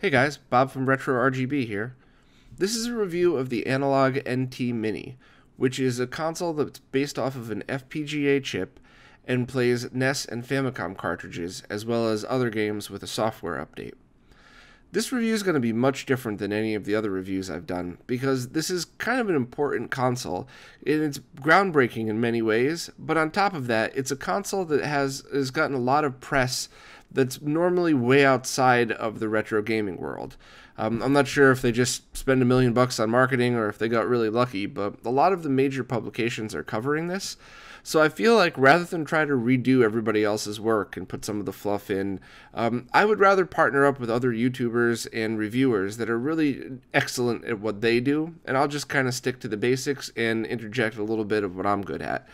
Hey guys, Bob from Retro RGB here. This is a review of the Analogue NT Mini, which is a console that's based off of an FPGA chip and plays NES and Famicom cartridges, as well as other games with a software update. This review is going to be much different than any of the other reviews I've done because this is kind of an important console and it's groundbreaking in many ways, but on top of that, it's a console that has has gotten a lot of press that's normally way outside of the retro gaming world. Um, I'm not sure if they just spend a million bucks on marketing or if they got really lucky, but a lot of the major publications are covering this. So I feel like rather than try to redo everybody else's work and put some of the fluff in, um, I would rather partner up with other YouTubers and reviewers that are really excellent at what they do, and I'll just kind of stick to the basics and interject a little bit of what I'm good at.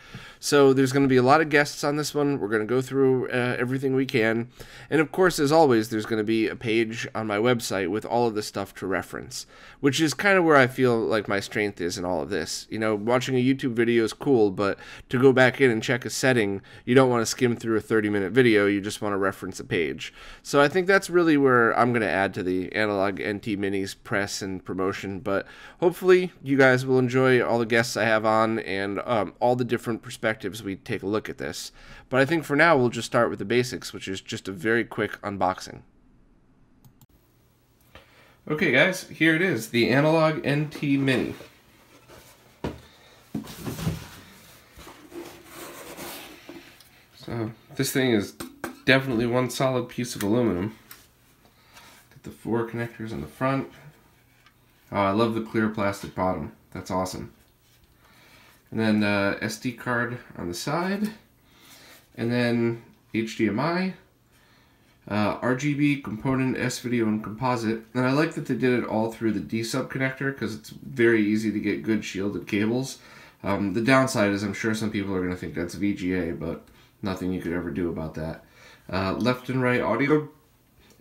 So there's going to be a lot of guests on this one. We're going to go through uh, everything we can. And of course, as always, there's going to be a page on my website with all of the stuff to reference, which is kind of where I feel like my strength is in all of this. You know, watching a YouTube video is cool, but to go back in and check a setting, you don't want to skim through a 30 minute video, you just want to reference a page. So I think that's really where I'm going to add to the Analogue NT Minis press and promotion. But hopefully, you guys will enjoy all the guests I have on and um, all the different perspectives we take a look at this. But I think for now, we'll just start with the basics, which is just a very quick unboxing. Okay guys, here it is, the Analogue NT Mini. So this thing is definitely one solid piece of aluminum. Got the four connectors in the front. Oh, I love the clear plastic bottom. That's awesome. And then uh, SD card on the side. And then HDMI, uh, RGB component, S-Video, and composite. And I like that they did it all through the D-sub connector because it's very easy to get good shielded cables. Um, the downside is I'm sure some people are going to think that's VGA, but Nothing you could ever do about that. Uh, left and right audio,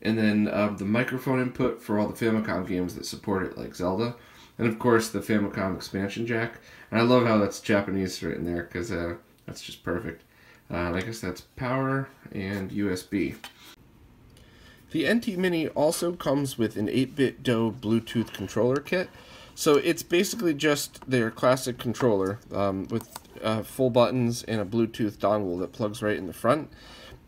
and then uh, the microphone input for all the Famicom games that support it, like Zelda, and of course the Famicom expansion jack. And I love how that's Japanese written there because uh, that's just perfect. Uh, I guess that's power and USB. The NT Mini also comes with an 8BitDo Bluetooth controller kit. So it's basically just their classic controller um, with uh, full buttons and a Bluetooth dongle that plugs right in the front.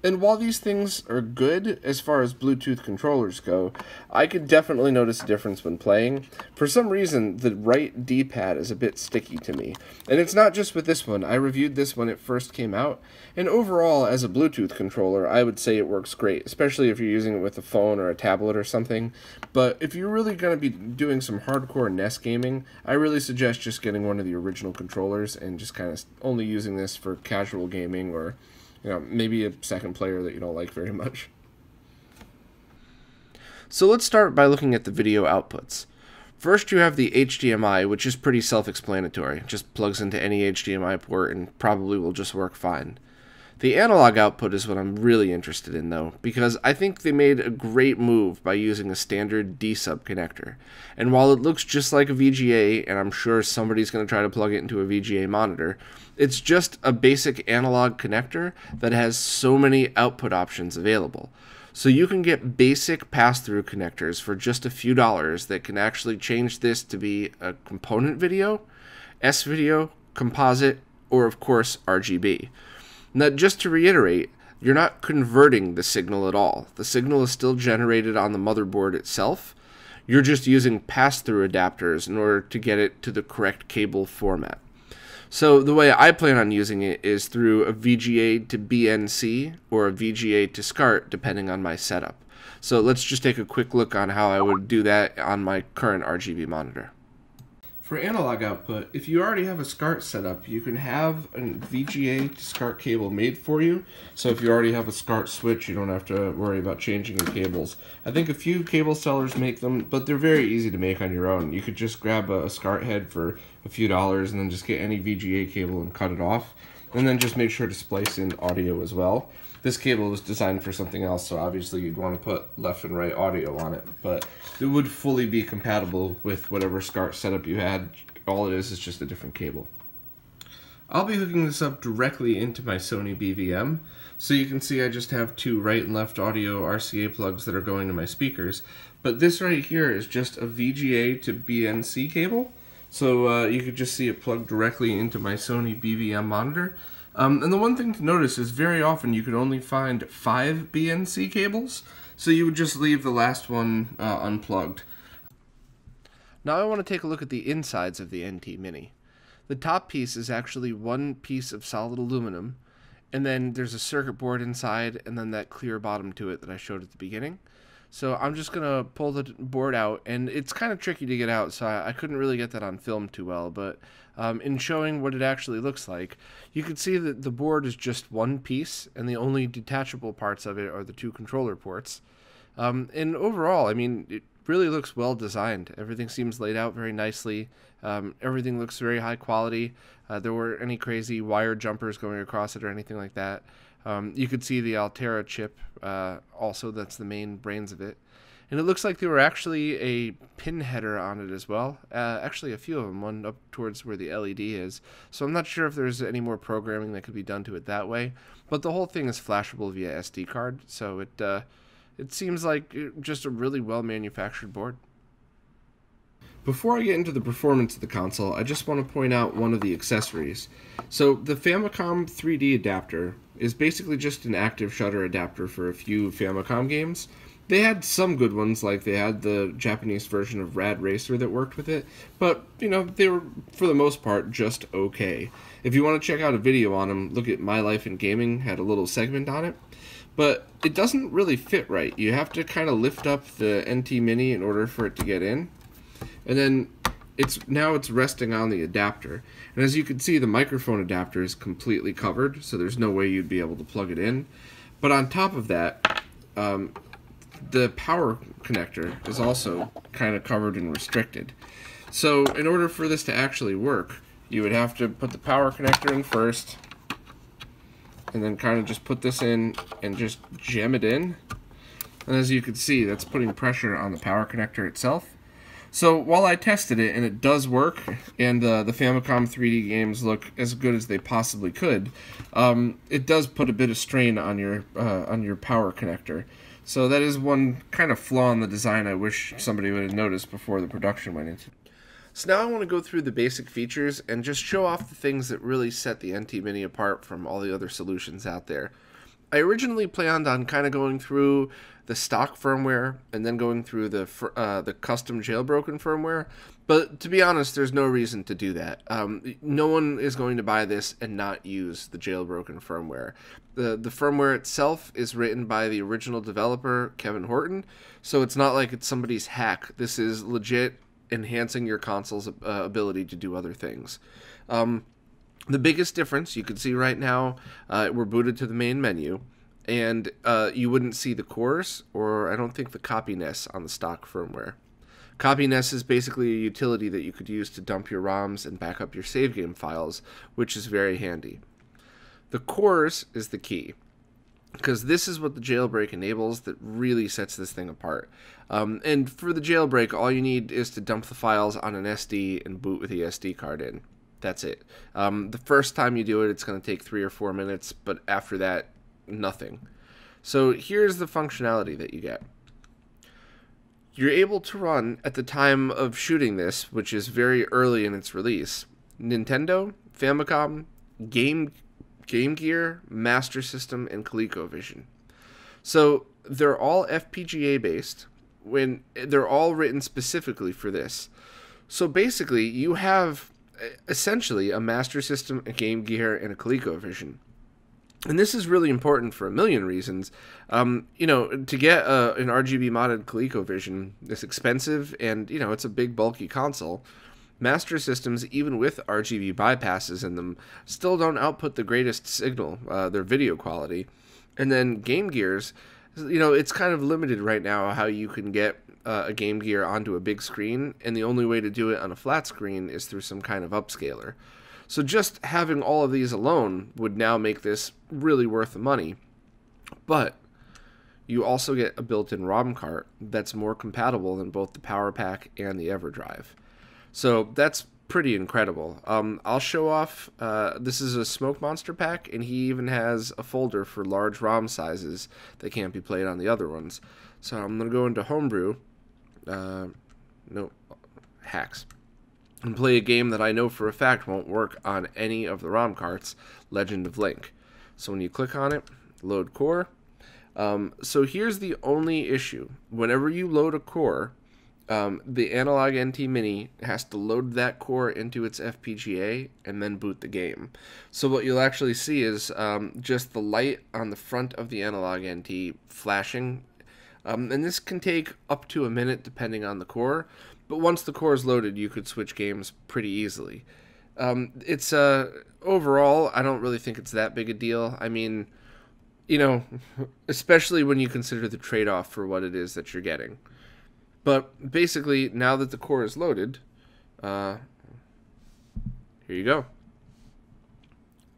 And while these things are good as far as Bluetooth controllers go, I could definitely notice a difference when playing. For some reason, the right D-pad is a bit sticky to me. And it's not just with this one. I reviewed this when it first came out, and overall, as a Bluetooth controller, I would say it works great, especially if you're using it with a phone or a tablet or something. But if you're really going to be doing some hardcore NES gaming, I really suggest just getting one of the original controllers and just kind of only using this for casual gaming or you know, maybe a second player that you don't like very much. So let's start by looking at the video outputs. First, you have the HDMI, which is pretty self-explanatory. Just plugs into any HDMI port and probably will just work fine. The analog output is what I'm really interested in though, because I think they made a great move by using a standard D-sub connector. And while it looks just like a VGA, and I'm sure somebody's going to try to plug it into a VGA monitor, it's just a basic analog connector that has so many output options available. So you can get basic pass-through connectors for just a few dollars that can actually change this to be a component video, S-video, composite, or of course RGB. Now, just to reiterate, you're not converting the signal at all. The signal is still generated on the motherboard itself. You're just using pass-through adapters in order to get it to the correct cable format. So the way I plan on using it is through a VGA to BNC or a VGA to SCART, depending on my setup. So let's just take a quick look on how I would do that on my current RGB monitor. For analog output, if you already have a SCART set up, you can have a VGA to SCART cable made for you. So if you already have a SCART switch, you don't have to worry about changing your cables. I think a few cable sellers make them, but they're very easy to make on your own. You could just grab a, SCART head for a few dollars and then just get any VGA cable and cut it off. And then just make sure to splice in audio as well. This cable was designed for something else, so obviously you'd want to put left and right audio on it, but it would fully be compatible with whatever SCART setup you had. All it is is just a different cable. I'll be hooking this up directly into my Sony BVM, so you can see I just have two right and left audio RCA plugs that are going to my speakers, but this right here is just a VGA to BNC cable, so uh, you could just see it plugged directly into my Sony BVM monitor. Um, and the one thing to notice is very often you could only find five BNC cables, so you would just leave the last one uh, unplugged. Now I want to take a look at the insides of the NT Mini. The top piece is actually one piece of solid aluminum, and then there's a circuit board inside, and then that clear bottom to it that I showed at the beginning. So I'm just gonna pull the board out, and it's kind of tricky to get out, so I, I, couldn't really get that on film too well. But um, in showing what it actually looks like, you can see that the board is just one piece, and the only detachable parts of it are the two controller ports. Um, and overall, I mean, it really looks well designed. Everything seems laid out very nicely. Um, everything looks very high quality. Uh, there were any crazy wire jumpers going across it or anything like that. Um, you could see the Altera chip, uh, also, that's the main brains of it. And it looks like there were actually a pin header on it as well. Uh, actually, a few of them, one up towards where the LED is. So I'm not sure if there's any more programming that could be done to it that way. But the whole thing is flashable via SD card, so it uh, it seems like just a really well manufactured board. Before I get into the performance of the console, I just want to point out one of the accessories. So the Famicom 3D adapter is basically just an active shutter adapter for a few Famicom games. They had some good ones, like they had the Japanese version of Rad Racer that worked with it, but, you know, they were, for the most part, just okay. If you want to check out a video on them, look at My Life in Gaming, had a little segment on it but it doesn't really fit right. You have to kind of lift up the NT Mini in order for it to get in. And then it's now it's resting on the adapter. And as you can see, the microphone adapter is completely covered, so there's no way you'd be able to plug it in. But on top of that, um, the power connector is also kind of covered and restricted. So in order for this to actually work, you would have to put the power connector in first, and then kind of just put this in and just jam it in. And as you can see, that's putting pressure on the power connector itself. So while I tested it, and it does work, and uh, the Famicom 3D games look as good as they possibly could, um, it does put a bit of strain on your uh, on your power connector. So that is one kind of flaw in the design I wish somebody would have noticed before the production went into. So now I want to go through the basic features and just show off the things that really set the NT Mini apart from all the other solutions out there. I originally planned on kind of going through the stock firmware and then going through the uh, the custom jailbroken firmware, but to be honest, there's no reason to do that. Um, no one is going to buy this and not use the jailbroken firmware. The the firmware itself is written by the original developer Kevin Horton, so it's not like it's somebody's hack. This is legit enhancing your console's uh, ability to do other things. Um, the biggest difference you can see right now, uh, we're booted to the main menu, and uh, you wouldn't see the cores or I don't think the CopyNES on the stock firmware. CopyNES is basically a utility that you could use to dump your ROMs and back up your save game files, which is very handy. The cores is the key because this is what the jailbreak enables that really sets this thing apart. Um, and for the jailbreak, all you need is to dump the files on an SD and boot with the SD card in. That's it. Um, the first time you do it, it's going to take three or four minutes, but after that, nothing. So here's the functionality that you get. You're able to run at the time of shooting this, which is very early in its release, Nintendo, Famicom, Game Game Gear, Master System, and ColecoVision. So they're all FPGA based. When they're all written specifically for this. So basically, you have essentially a Master System, a Game Gear, and a ColecoVision. And this is really important for a million reasons. Um, you know, to get a, an RGB modded ColecoVision is expensive, and you know it's a big bulky console. Master systems, even with RGB bypasses in them, still don't output the greatest signal, uh, their video quality. And then Game Gears, you know, it's kind of limited right now how you can get uh, a Game Gear onto a big screen, and the only way to do it on a flat screen is through some kind of upscaler. So just having all of these alone would now make this really worth the money. But you also get a built-in ROM cart that's more compatible than both the PowerPak and the EverDrive. So that's pretty incredible. Um, I'll show off. Uh, this is a Smokemonster pack, and he even has a folder for large ROM sizes that can't be played on the other ones. So I'm gonna go into Homebrew. Uh, no, hacks and play a game that I know for a fact won't work on any of the ROM carts, Legend of Link. So when you click on it, load core. Um, so here's the only issue. Whenever you load a core, um, the Analogue NT Mini has to load that core into its FPGA and then boot the game. So what you'll actually see is um, just the light on the front of the Analogue NT flashing. Um, and this can take up to a minute depending on the core. But once the core is loaded, you could switch games pretty easily. Um, it's uh, overall, I don't really think it's that big a deal. I mean, you know, especially when you consider the trade off for what it is that you're getting. But basically, now that the core is loaded, uh, here you go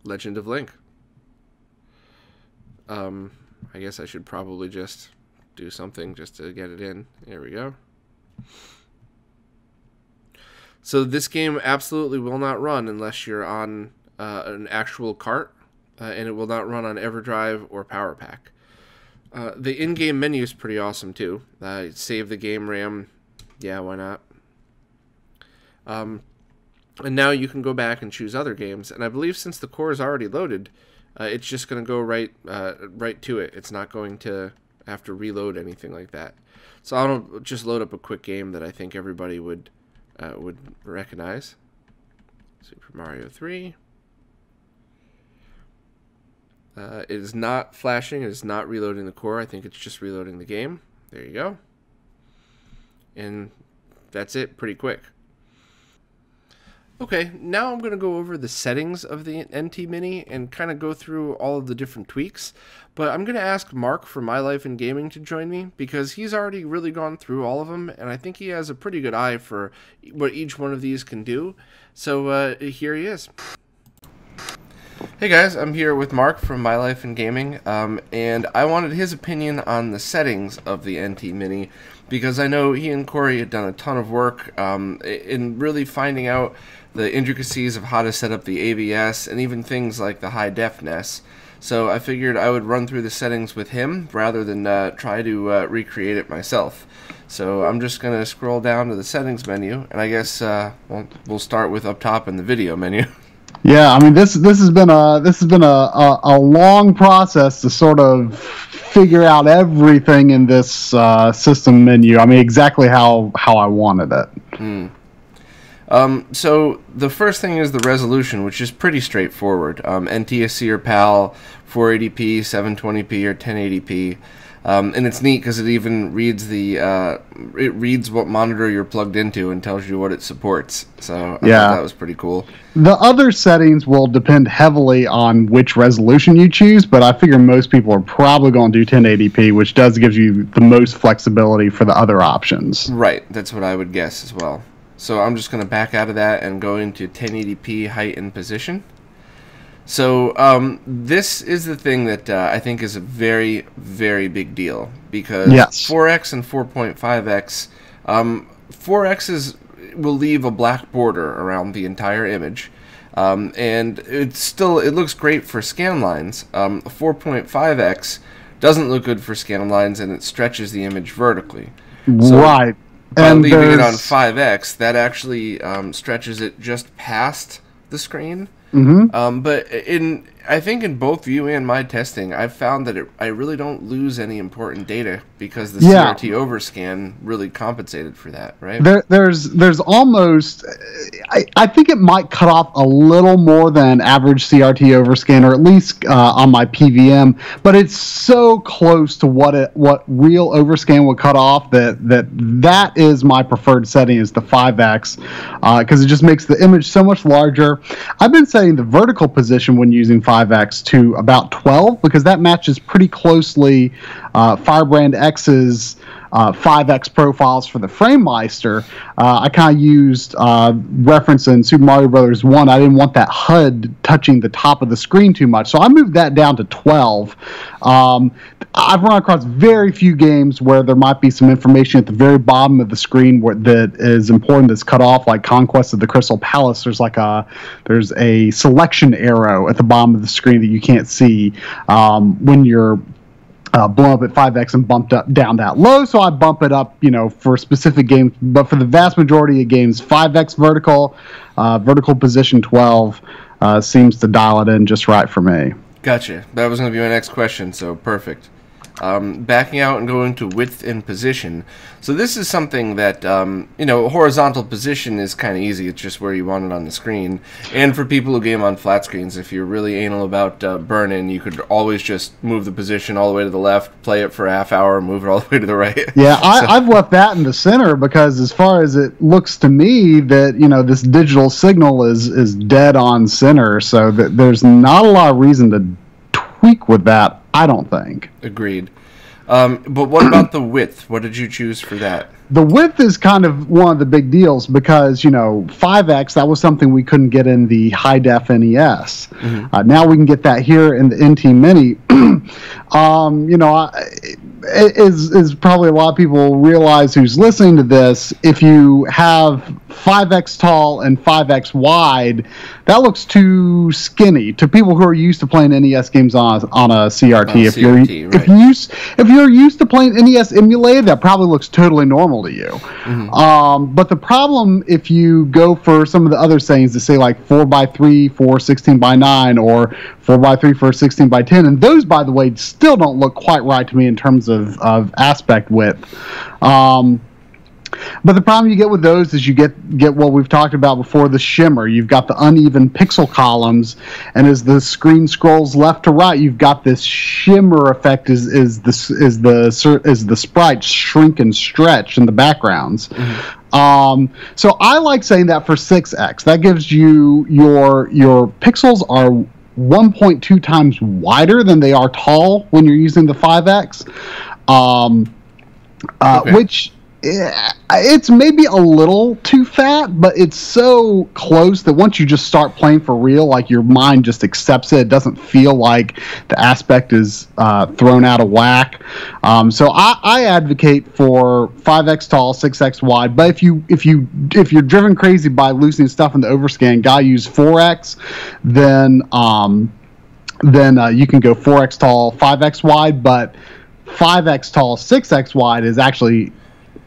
Legend of Link. Um, I guess I should probably just do something just to get it in. There we go. So this game absolutely will not run unless you're on uh, an actual cart, uh, and it will not run on EverDrive or PowerPak. Uh, the in-game menu is pretty awesome too. Uh, save the game RAM, yeah, why not? Um, and now you can go back and choose other games. And I believe since the core is already loaded, uh, it's just going to go right uh, right to it. It's not going to have to reload anything like that. So I'll just load up a quick game that I think everybody would uh, would recognize. Super Mario 3. Uh, it is not flashing. It is not reloading the core. I think it's just reloading the game. There you go. And that's it pretty quick. Okay, now I'm going to go over the settings of the NT Mini and kind of go through all of the different tweaks. But I'm going to ask Marc from My Life in Gaming to join me because he's already really gone through all of them, and I think he has a pretty good eye for what each one of these can do. So uh, here he is. Hey guys, I'm here with Marc from My Life in Gaming, um, and I wanted his opinion on the settings of the NT Mini because I know he and Coury had done a ton of work um, in really finding out the intricacies of how to set up the ABS and even things like the high def NES. So I figured I would run through the settings with him rather than uh, try to uh, recreate it myself. So I'm just going to scroll down to the settings menu, and I guess uh, well, we'll start with up top in the video menu. Yeah, I mean this this has been a this has been a, a, a long process to sort of figure out everything in this uh, system menu. I mean exactly how how I wanted it. Mm. Um, so the first thing is the resolution, which is pretty straightforward. Um, NTSC or PAL, 480p, 720p, or 1080p. Um, and it's neat because it even reads the uh, it reads what monitor you're plugged into and tells you what it supports. So I yeah, that was pretty cool. The other settings will depend heavily on which resolution you choose, but I figure most people are probably going to do 1080p, which does give you the most flexibility for the other options. Right, that's what I would guess as well. So I'm just going to back out of that and go into 1080p height and position. So um, this is the thing that uh, I think is a very, very big deal because yes. 4x and 4.5x, um, 4x is, will leave a black border around the entire image. Um, and it still it looks great for scan lines. 4.5x um, doesn't look good for scan lines, and it stretches the image vertically. So, right by and leaving it on 5x, that actually um, stretches it just past the screen. Mm-hmm. Um, but in I think in both you and my testing, I've found that it, I really don't lose any important data because the yeah. CRT overscan really compensated for that, right? There, there's there's almost I, I think it might cut off a little more than average CRT overscan, or at least uh, on my PVM, but it's so close to what it what real overscan would cut off that that that is my preferred setting is the 5x because uh, it just makes the image so much larger. I've been setting the vertical position when using 5 5X to about 12 because that matches pretty closely uh, FirebrandX's uh, 5x profiles for the FrameMeister, uh, I kind of used uh, reference in Super Mario Brothers 1. I didn't want that HUD touching the top of the screen too much, so I moved that down to 12. Um, I've run across very few games where there might be some information at the very bottom of the screen where, that is important that's cut off, like Conquest of the Crystal Palace. There's like a there's a selection arrow at the bottom of the screen that you can't see um, when you're uh, blown up at 5x and bumped up down that low. So I bump it up, you know, for specific games. But for the vast majority of games, 5x vertical, uh, vertical position 12 uh, seems to dial it in just right for me. Gotcha. That was going to be my next question, so perfect um, backing out and going to width and position. So this is something that, um, you know, horizontal position is kind of easy. It's just where you want it on the screen. And for people who game on flat screens, if you're really anal about uh, burn-in, you could always just move the position all the way to the left, play it for a half hour, move it all the way to the right. Yeah, so. I, I've left that in the center because as far as it looks to me that, you know, this digital signal is, is dead on center. So that there's not a lot of reason to tweak with that, I don't think. Agreed. Um, but what about the width? What did you choose for that? The width is kind of one of the big deals because you know 5x that was something we couldn't get in the high def NES. Mm-hmm. Uh, now we can get that here in the NT Mini. um, you know, I, is is probably a lot of people realize who's listening to this. If you have 5x tall and 5x wide, that looks too skinny to people who are used to playing NES games on on a CRT. On if CRT, you're right. if you if you're used to playing NES emulated, that probably looks totally normal to you. Mm-hmm. Um, but the problem if you go for some of the other sayings to say like four by three for 16 by nine or four by three for 16 by 10, and those by the way still don't look quite right to me in terms of of aspect width. Um, but the problem you get with those is you get get what we've talked about before the shimmer. You've got the uneven pixel columns, and as the screen scrolls left to right, you've got this shimmer effect. Is is the is the is the sprites shrink and stretch in the backgrounds. Mm-hmm. Um, so I like saying that for 6x. That gives you your your pixels are 1.2 times wider than they are tall when you're using the 5x. Um, uh, okay. which it's maybe a little too fat, but it's so close that once you just start playing for real, like your mind just accepts it. It doesn't feel like the aspect is uh, thrown out of whack. Um, so I, I, advocate for 5x tall, 6x wide. But if you if you if you're driven crazy by losing stuff in the overscan, guy use 4x, then um, then uh, you can go 4x tall, 5x wide, but 5x tall, 6x wide is actually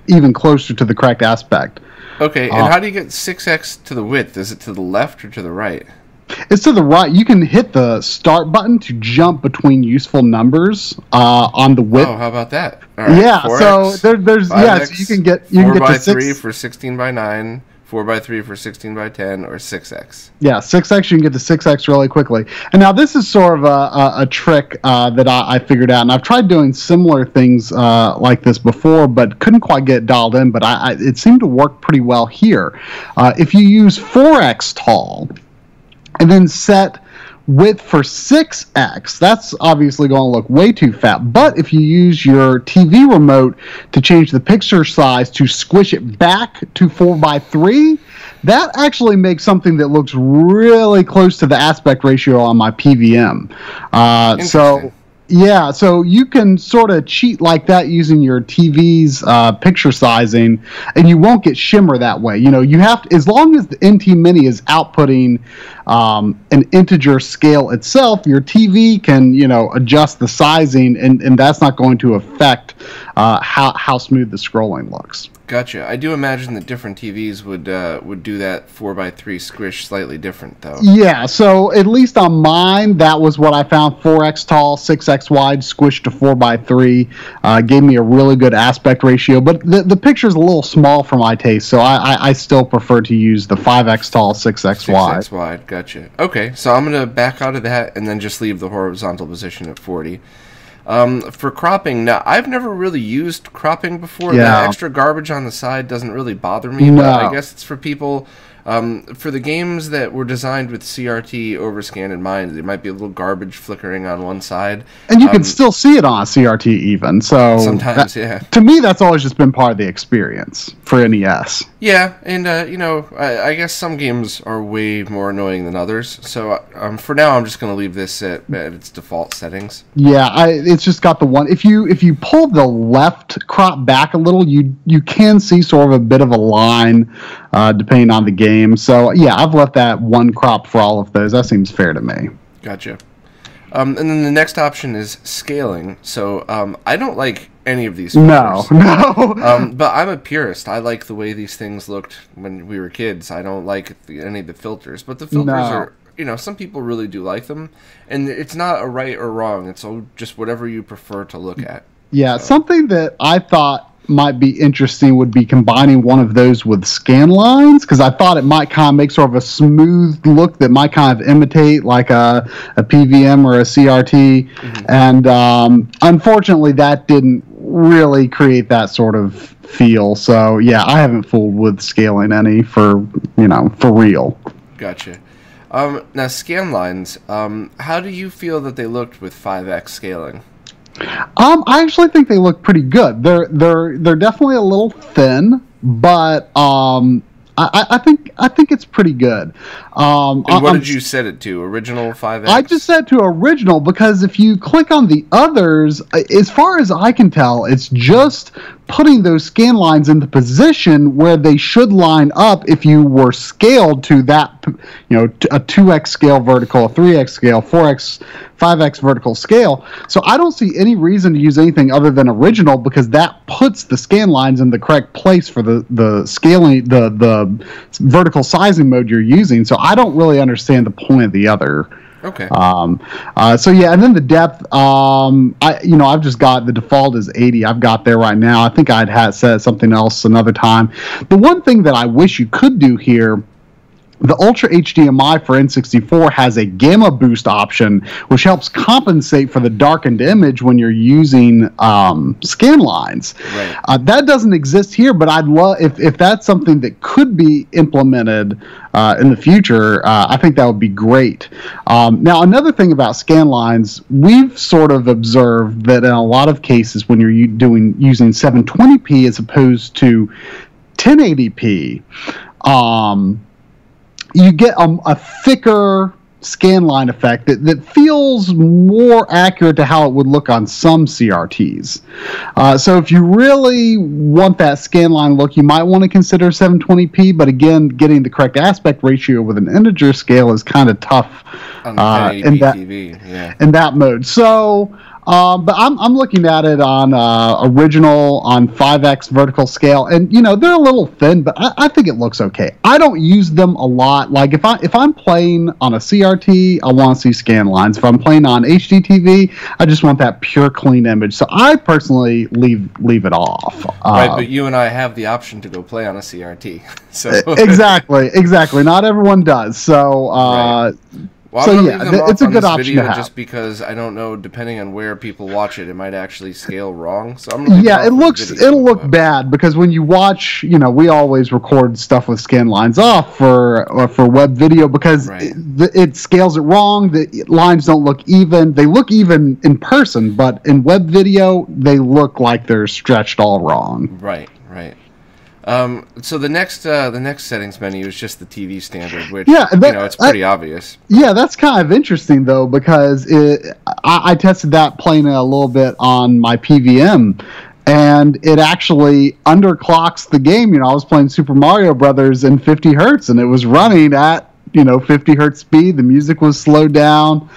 even closer to the correct aspect. Okay, and uh, how do you get 6x to the width? Is it to the left or to the right? It's to the right. You can hit the start button to jump between useful numbers uh, on the width. Oh, how about that? yeah, 4X, so there, there's yeah, so you can get you can get by to six. three for 16 by nine. 4 by 3 for 16 by 10 or 6x. Yeah, 6x, you can get to 6x really quickly. And now this is sort of a, a, a trick uh, that I, I, figured out. And I've tried doing similar things uh, like this before, but couldn't quite get dialed in. But I, I, it seemed to work pretty well here. Uh, if you use 4x tall and then set width for 6x, that's obviously going to look way too fat. But if you use your TV remote to change the picture size to squish it back to 4 by 3 that actually makes something that looks really close to the aspect ratio on my PVM. Uh, so yeah, so you can sort of cheat like that using your TV's uh, picture sizing, and you won't get shimmer that way. You know, you have to, as long as the NT Mini is outputting um, an integer scale itself, your TV can, you know, adjust the sizing, and, and that's not going to affect uh, how, how smooth the scrolling looks. Gotcha. I do imagine that different TVs would uh, would do that four x three squish slightly different though. Yeah. So at least on mine, that was what I found: four x tall, six x wide, squished to four x three. Uh, gave me a really good aspect ratio, but the the picture's a little small for my taste, so I, I, I still prefer to use the five x tall, six x wide. Six x wide. Gotcha. Okay, so I'm gonna back out of that and then just leave the horizontal position at forty. Um, for cropping, now I've never really used cropping before. Yeah. That extra garbage on the side doesn't really bother me. No. But I guess it's for people Um, for the games that were designed with CRT overscan in mind, there might be a little garbage flickering on one side. And you Um, can still see it on a CRT even. So Sometimes, that- yeah. To me, that's always just been part of the experience for NES. Yeah, and uh, you know, I, I guess some games are way more annoying than others. So um, for now, I'm just going to leave this at, at its default settings. Yeah, I, it's just got the one. If you if you pull the left crop back a little, you you can see sort of a bit of a line, uh, depending on the game. So yeah, I've left that one crop for all of those. That seems fair to me. Gotcha. Um, and then the next option is scaling. So um, I don't like any of these. No, no. Um, but I'm a purist. I like the way these things looked when we were kids. I don't like the, any of the filters, but the filters No. are, you know, some people really do like them, and it's not a right or wrong. It's all just whatever you prefer to look at. Yeah, something that I thought might be interesting would be combining one of those with scan lines because I thought it might kind of make sort of a smooth look that might kind of imitate like a, a PVM or a CRT. And um, unfortunately, that didn't really create that sort of feel. So, yeah, I haven't fooled with scaling any for, you know, for real. Gotcha. Um, now, scan lines. Um, how do you feel that they looked with 5x scaling? Um, I actually think they look pretty good. They're they're they're definitely a little thin, but um, I, I- I think I think it's pretty good. Um, And what I'm did you set it to? Original 5x? I just said to original because if you click on the others, uh, as far as I can tell, it's just putting those scan lines into position where they should line up if you were scaled to that, you know, a 2x scale vertical, a 3x scale, 4x, 5x vertical scale. So I don't see any reason to use anything other than original because that puts the scan lines in the correct place for the, the scaling, the, the vertical sizing mode you're using. So I don't really understand the point of the other. Okay. Um, uh, so yeah, and then the depth. Um, I you know I've just got the default is 80. I've got there right now. I think I'd had said something else another time. The one thing that I wish you could do here. The Ultra HDMI for N64 has a gamma boost option, which helps compensate for the darkened image when you're using um, scan lines. Right. Uh, that doesn't exist here, but I'd love if, if that's something that could be implemented uh, in the future. Uh, I think that would be great. Um, now, another thing about scan lines, we've sort of observed that in a lot of cases, when you're doing using 720p as opposed to 1080p, um, you get a, a thicker scan line effect that, that feels more accurate to how it would look on some CRTs. Uh, so if you really want that scan line look, you might want to consider 720p, but again, getting the correct aspect ratio with an integer scale is kind of tough On uh, in that TV, yeah. in that mode. So, um, but I'm, I'm looking at it on uh, original on 5x vertical scale, and you know they're a little thin, but I, I think it looks okay. I don't use them a lot. Like if I if I'm playing on a CRT, I want to see scan lines. If I'm playing on HDTV, I just want that pure clean image. So I personally leave leave it off. Right, Uh, but you and I have the option to go play on a CRT. So exactly, exactly. Not everyone does. So. Uh, Well, So, yeah, th- it's a good option video to have. just because I don't know. Depending on where people watch it, it might actually scale wrong. So I'm yeah it looks video, it'll look but- bad because when you watch you know we always record stuff with scan lines off for uh, for web video because Right. it, it scales it wrong the lines don't look even they look even in person but in web video they look like they're stretched all wrong Right, right. Um, so the next uh, the next settings menu is just the TV standard, which Yeah, you know it's I- pretty obvious. Yeah, that's kind of interesting though because it, I, I tested that playing it a little bit on my PVM, and it actually underclocks the game. You know, I was playing Super Mario Brothers in 50 hertz, and it was running at you know 50 hertz speed. The music was slowed down.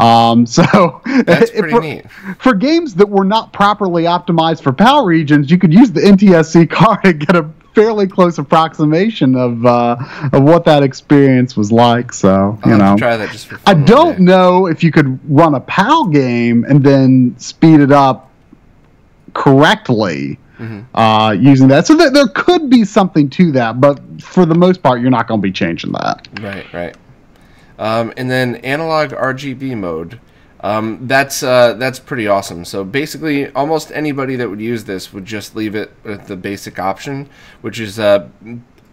Um, so That's pretty for, neat. for games that were not properly optimized for PAL regions, you could use the NTSC card to get a fairly close approximation of uh, of what that experience was like. So I'll you know, just for I don't day. know if you could run a PAL game and then speed it up correctly Mhm. uh, using that. So there, there could be something to that, but for the most part, you're not going to be changing that. Right, right. Um, and then analog RGB mode. Um, that's uh, that's pretty awesome. So basically, almost anybody that would use this would just leave it with the basic option, which is uh,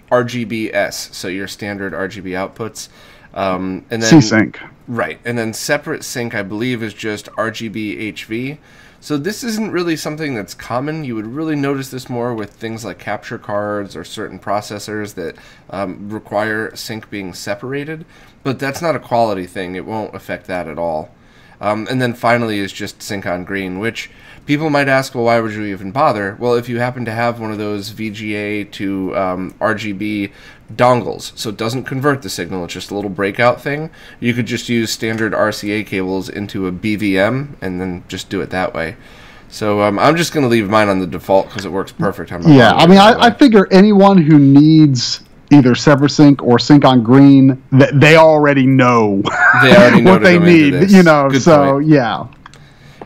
RGBS, so your standard RGB outputs. Um, and then C-Sync. Right, and then separate sync, I believe, is just RGB HV. So this isn't really something that's common. You would really notice this more with things like capture cards or certain processors that um, require sync being separated. But that's not a quality thing. It won't affect that at all. Um, and then finally is just sync on green, which people might ask, well, why would you even bother? Well, if you happen to have one of those VGA to um, RGB dongles, so it doesn't convert the signal, it's just a little breakout thing, you could just use standard RCA cables into a BVM and then just do it that way. So um, I'm just going to leave mine on the default because it works perfect. On my Yeah, I mean, I, I figure anyone who needs either separate sync or sync on green, that they already know They already know what they need. You know, Good so point. yeah,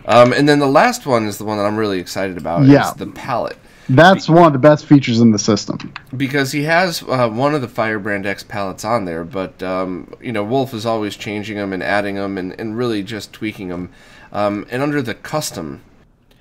Um, and then the last one is the one that I'm really excited about. Yeah. Is the palette. that's one of the best features in the system. because he has uh, one of the FirebrandX palettes on there, but um, you know Wolf is always changing them and adding them and, and really just tweaking them. Um, and under the custom,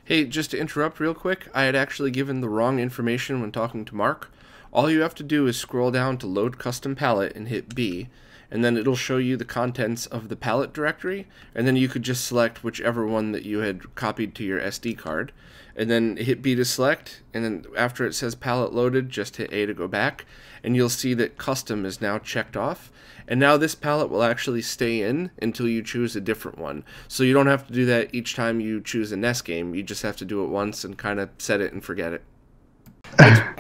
hey, just to interrupt real quick, I had actually given the wrong information when talking to Marc. All you have to do is scroll down to load custom palette and hit B, and then it'll show you the contents of the palette directory, and then you could just select whichever one that you had copied to your SD card, and then hit B to select, and then after it says palette loaded, just hit A to go back, and you'll see that custom is now checked off. And now this palette will actually stay in until you choose a different one. So you don't have to do that each time you choose a NES game. You just have to do it once and kind of set it and forget it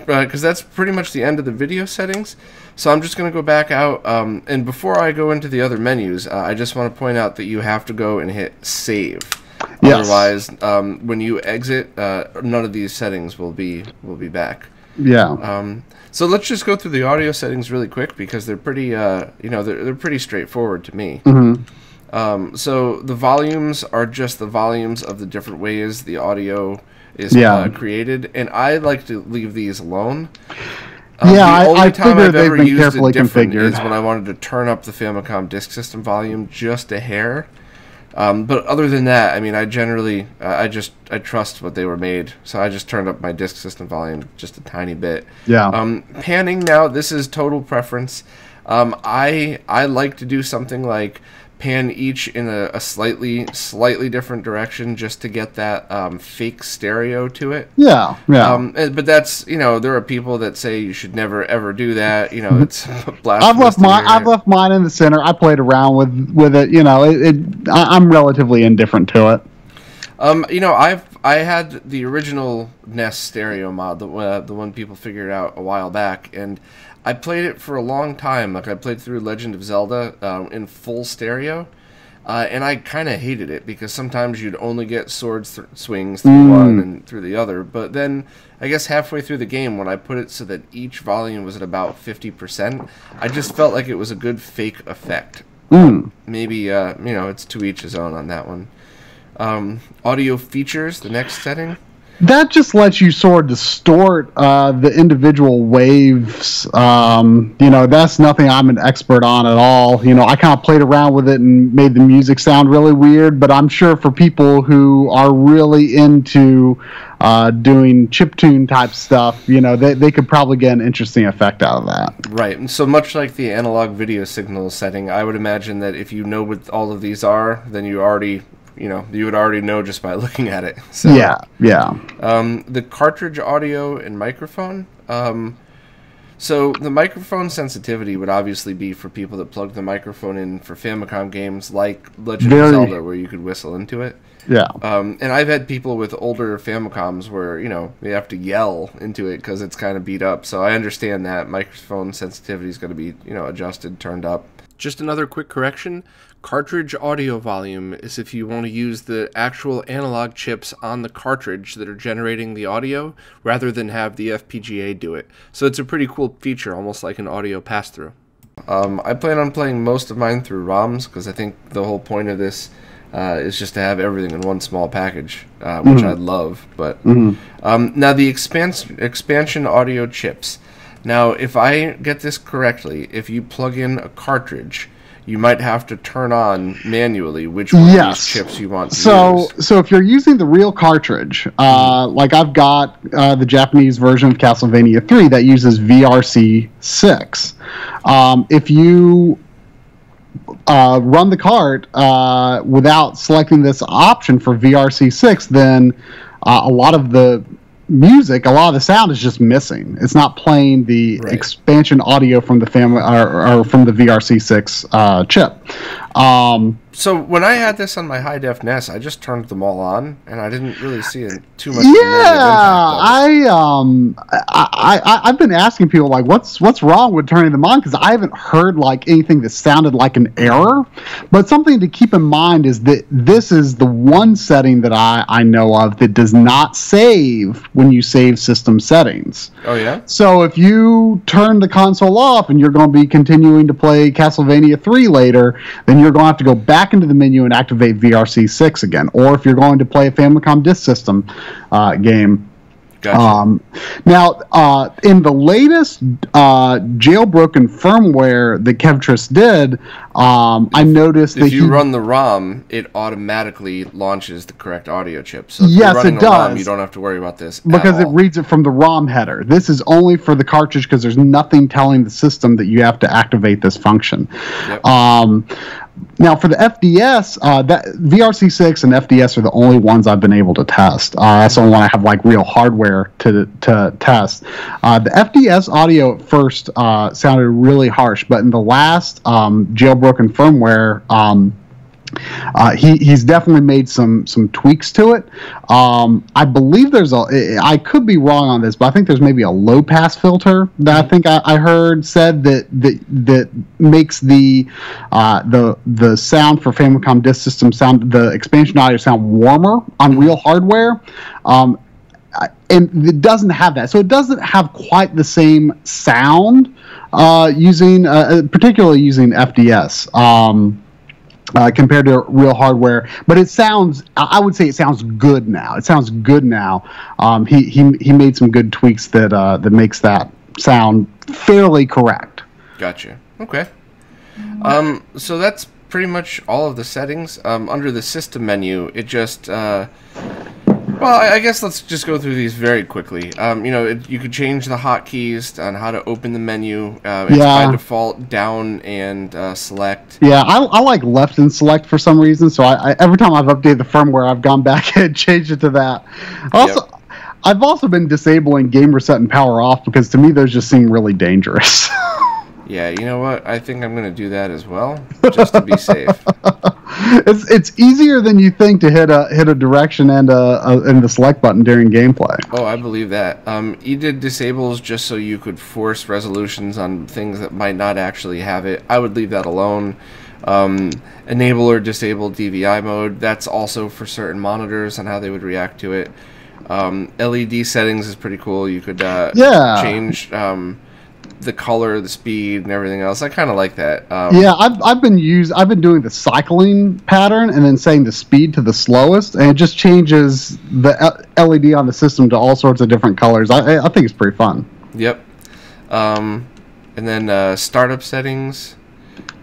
because that's pretty much the end of the video settings. So I'm just going to go back out, um, and before I go into the other menus, uh, I just want to point out that you have to go and hit save. Yes. Otherwise, um, when you exit, uh, none of these settings will be will be back. Yeah, Um, so let's just go through the audio settings really quick because they're pretty, uh, you know, they're, they're pretty straightforward to me. Um, so the volumes are just the volumes of the different ways the audio is Yeah. uh, created, and I like to leave these alone. Yeah, the only I time figured I've they've ever been used carefully it different configured. is when I wanted to turn up the Famicom Disk System volume just a hair. Um, but other than that, I mean, I generally, uh, I just, I trust what they were made, so I just turned up my disk system volume just a tiny bit. Yeah. Um, panning now, this is total preference. Um, I, I like to do something like pan each in a, a slightly, slightly different direction just to get that um, fake stereo to it. yeah, yeah. Um, eh, but that's you know there are people that say you should never ever do that. You know it's. I've left mine. I've left mine in the center. I played around with with it. You know, it. it I, I'm relatively indifferent to it. Um, you know I've I had the original NES stereo mod, the uh, the one people figured out a while back, and I played it for a long time. Like I played through Legend of Zelda um, in full stereo. Uh, and I kind of hated it because sometimes you'd only get sword th- swings through one and through the other. But then, I guess halfway through the game, when I put it so that each volume was at about 50%, I just felt like it was a good fake effect. Maybe, uh, you know, it's to each his own on that one. Um, audio features, the next setting. That just lets you sort of distort uh, the individual waves. Um, you know, that's nothing I'm an expert on at all. You know, I kind of played around with it and made the music sound really weird. But I'm sure for people who are really into uh, doing chiptune type stuff, you know, they, they could probably get an interesting effect out of that. Right. And so much like the analog video signal setting, I would imagine that if you know what all of these are, then you already, you know, you would already know just by looking at it. So, Yeah, yeah. Um, the cartridge audio and microphone. Um, so the microphone sensitivity would obviously be for people that plug the microphone in for Famicom games like Legend Very- of Zelda, where you could whistle into it. Yeah. Um, and I've had people with older Famicoms where you know they have to yell into it because it's kind of beat up. So I understand that microphone sensitivity is going to be you know adjusted, turned up. Just another quick correction: cartridge audio volume is if you want to use the actual analog chips on the cartridge that are generating the audio, rather than have the FPGA do it. So it's a pretty cool feature, almost like an audio pass through. Um, I plan on playing most of mine through ROMs because I think the whole point of this uh, is just to have everything in one small package, uh, which I love. But um, now the expans- expansion audio chips. Now, if I get this correctly, if you plug in a cartridge, you might have to turn on manually which one Yes. of these chips you want to So, use. so if you're using the real cartridge, uh, like I've got uh, the Japanese version of Castlevania 3 that uses VRC 6. Um, if you uh, run the cart uh, without selecting this option for VRC 6, then uh, a lot of the music, a lot of the sound is just missing. It's not playing the Right. expansion audio from the family or, or from the VRC 6 uh, chip. Um, So when I had this on my high def NES, I just turned them all on, and I didn't really see it too much. of a negative yeah, impact of it. I um, I, I I've been asking people like, what's what's wrong with turning them on? Because I haven't heard like anything that sounded like an error. But something to keep in mind is that this is the one setting that I I know of that does not save when you save system settings. Oh yeah. So if you turn the console off and you're going to be continuing to play Castlevania 3 later, then you're going to have to go back into the menu and activate VRC 6 again. Or if you're going to play a Famicom Disk System uh, game. Gotcha. Um, now, uh, in the latest uh, jailbroken firmware that Kevtris did, um, I noticed that if you he run the ROM, it automatically launches the correct audio chip. So if Yes, you're running it a ROM, does. you don't have to worry about this because it reads it from the ROM header. This is only for the cartridge because there's nothing telling the system that you have to activate this function. Yep. Um, now for the FDS, uh, that VRC6 and FDS are the only ones I've been able to test. Uh, that's the only one I have like real hardware to to test. Uh, the FDS audio at first uh, sounded really harsh, but in the last um, jailbroken firmware. Um, uh, he he's definitely made some some tweaks to it. Um, I believe there's a I could be wrong on this, but I think there's maybe a low pass filter that I think I, I heard said that that that makes the uh, the the sound for Famicom Disk System sound the expansion audio sound warmer on real hardware. Um, and it doesn't have that, so it doesn't have quite the same sound uh, using, uh, uh, particularly using FDS. Um, uh, compared to real hardware. But it sounds, I would say it sounds good now. It sounds good now. Um, he, he, he made some good tweaks that, uh, that makes that sound fairly correct. Gotcha. Okay. Um, so that's pretty much all of the settings. Um, under the system menu, it just uh, well, I, I guess let's just go through these very quickly. Um, you know, it, you could change the hotkeys on how to open the menu. Uh, it's Yeah. by default down and uh, select. Yeah, I, I like left and select for some reason. So I, I every time I've updated the firmware, I've gone back and changed it to that. Also, I've also been disabling game reset and power off because to me those just seem really dangerous. Yeah, you know what? I think I'm gonna do that as well, just to be safe. it's it's easier than you think to hit a hit a direction and a, a and the select button during gameplay. Oh, I believe that. Um, you did disables just so you could force resolutions on things that might not actually have it. I would leave that alone. Um, enable or disable DVI mode. That's also for certain monitors and how they would react to it. Um, LED settings is pretty cool. You could uh, Yeah. change um, the color, the speed, and everything else. I kind of like that. Um, Yeah, I've, I've been use I've been doing the cycling pattern and then setting the speed to the slowest, and it just changes the L- LED on the system to all sorts of different colors. I I think it's pretty fun. Yep. Um, and then uh, startup settings.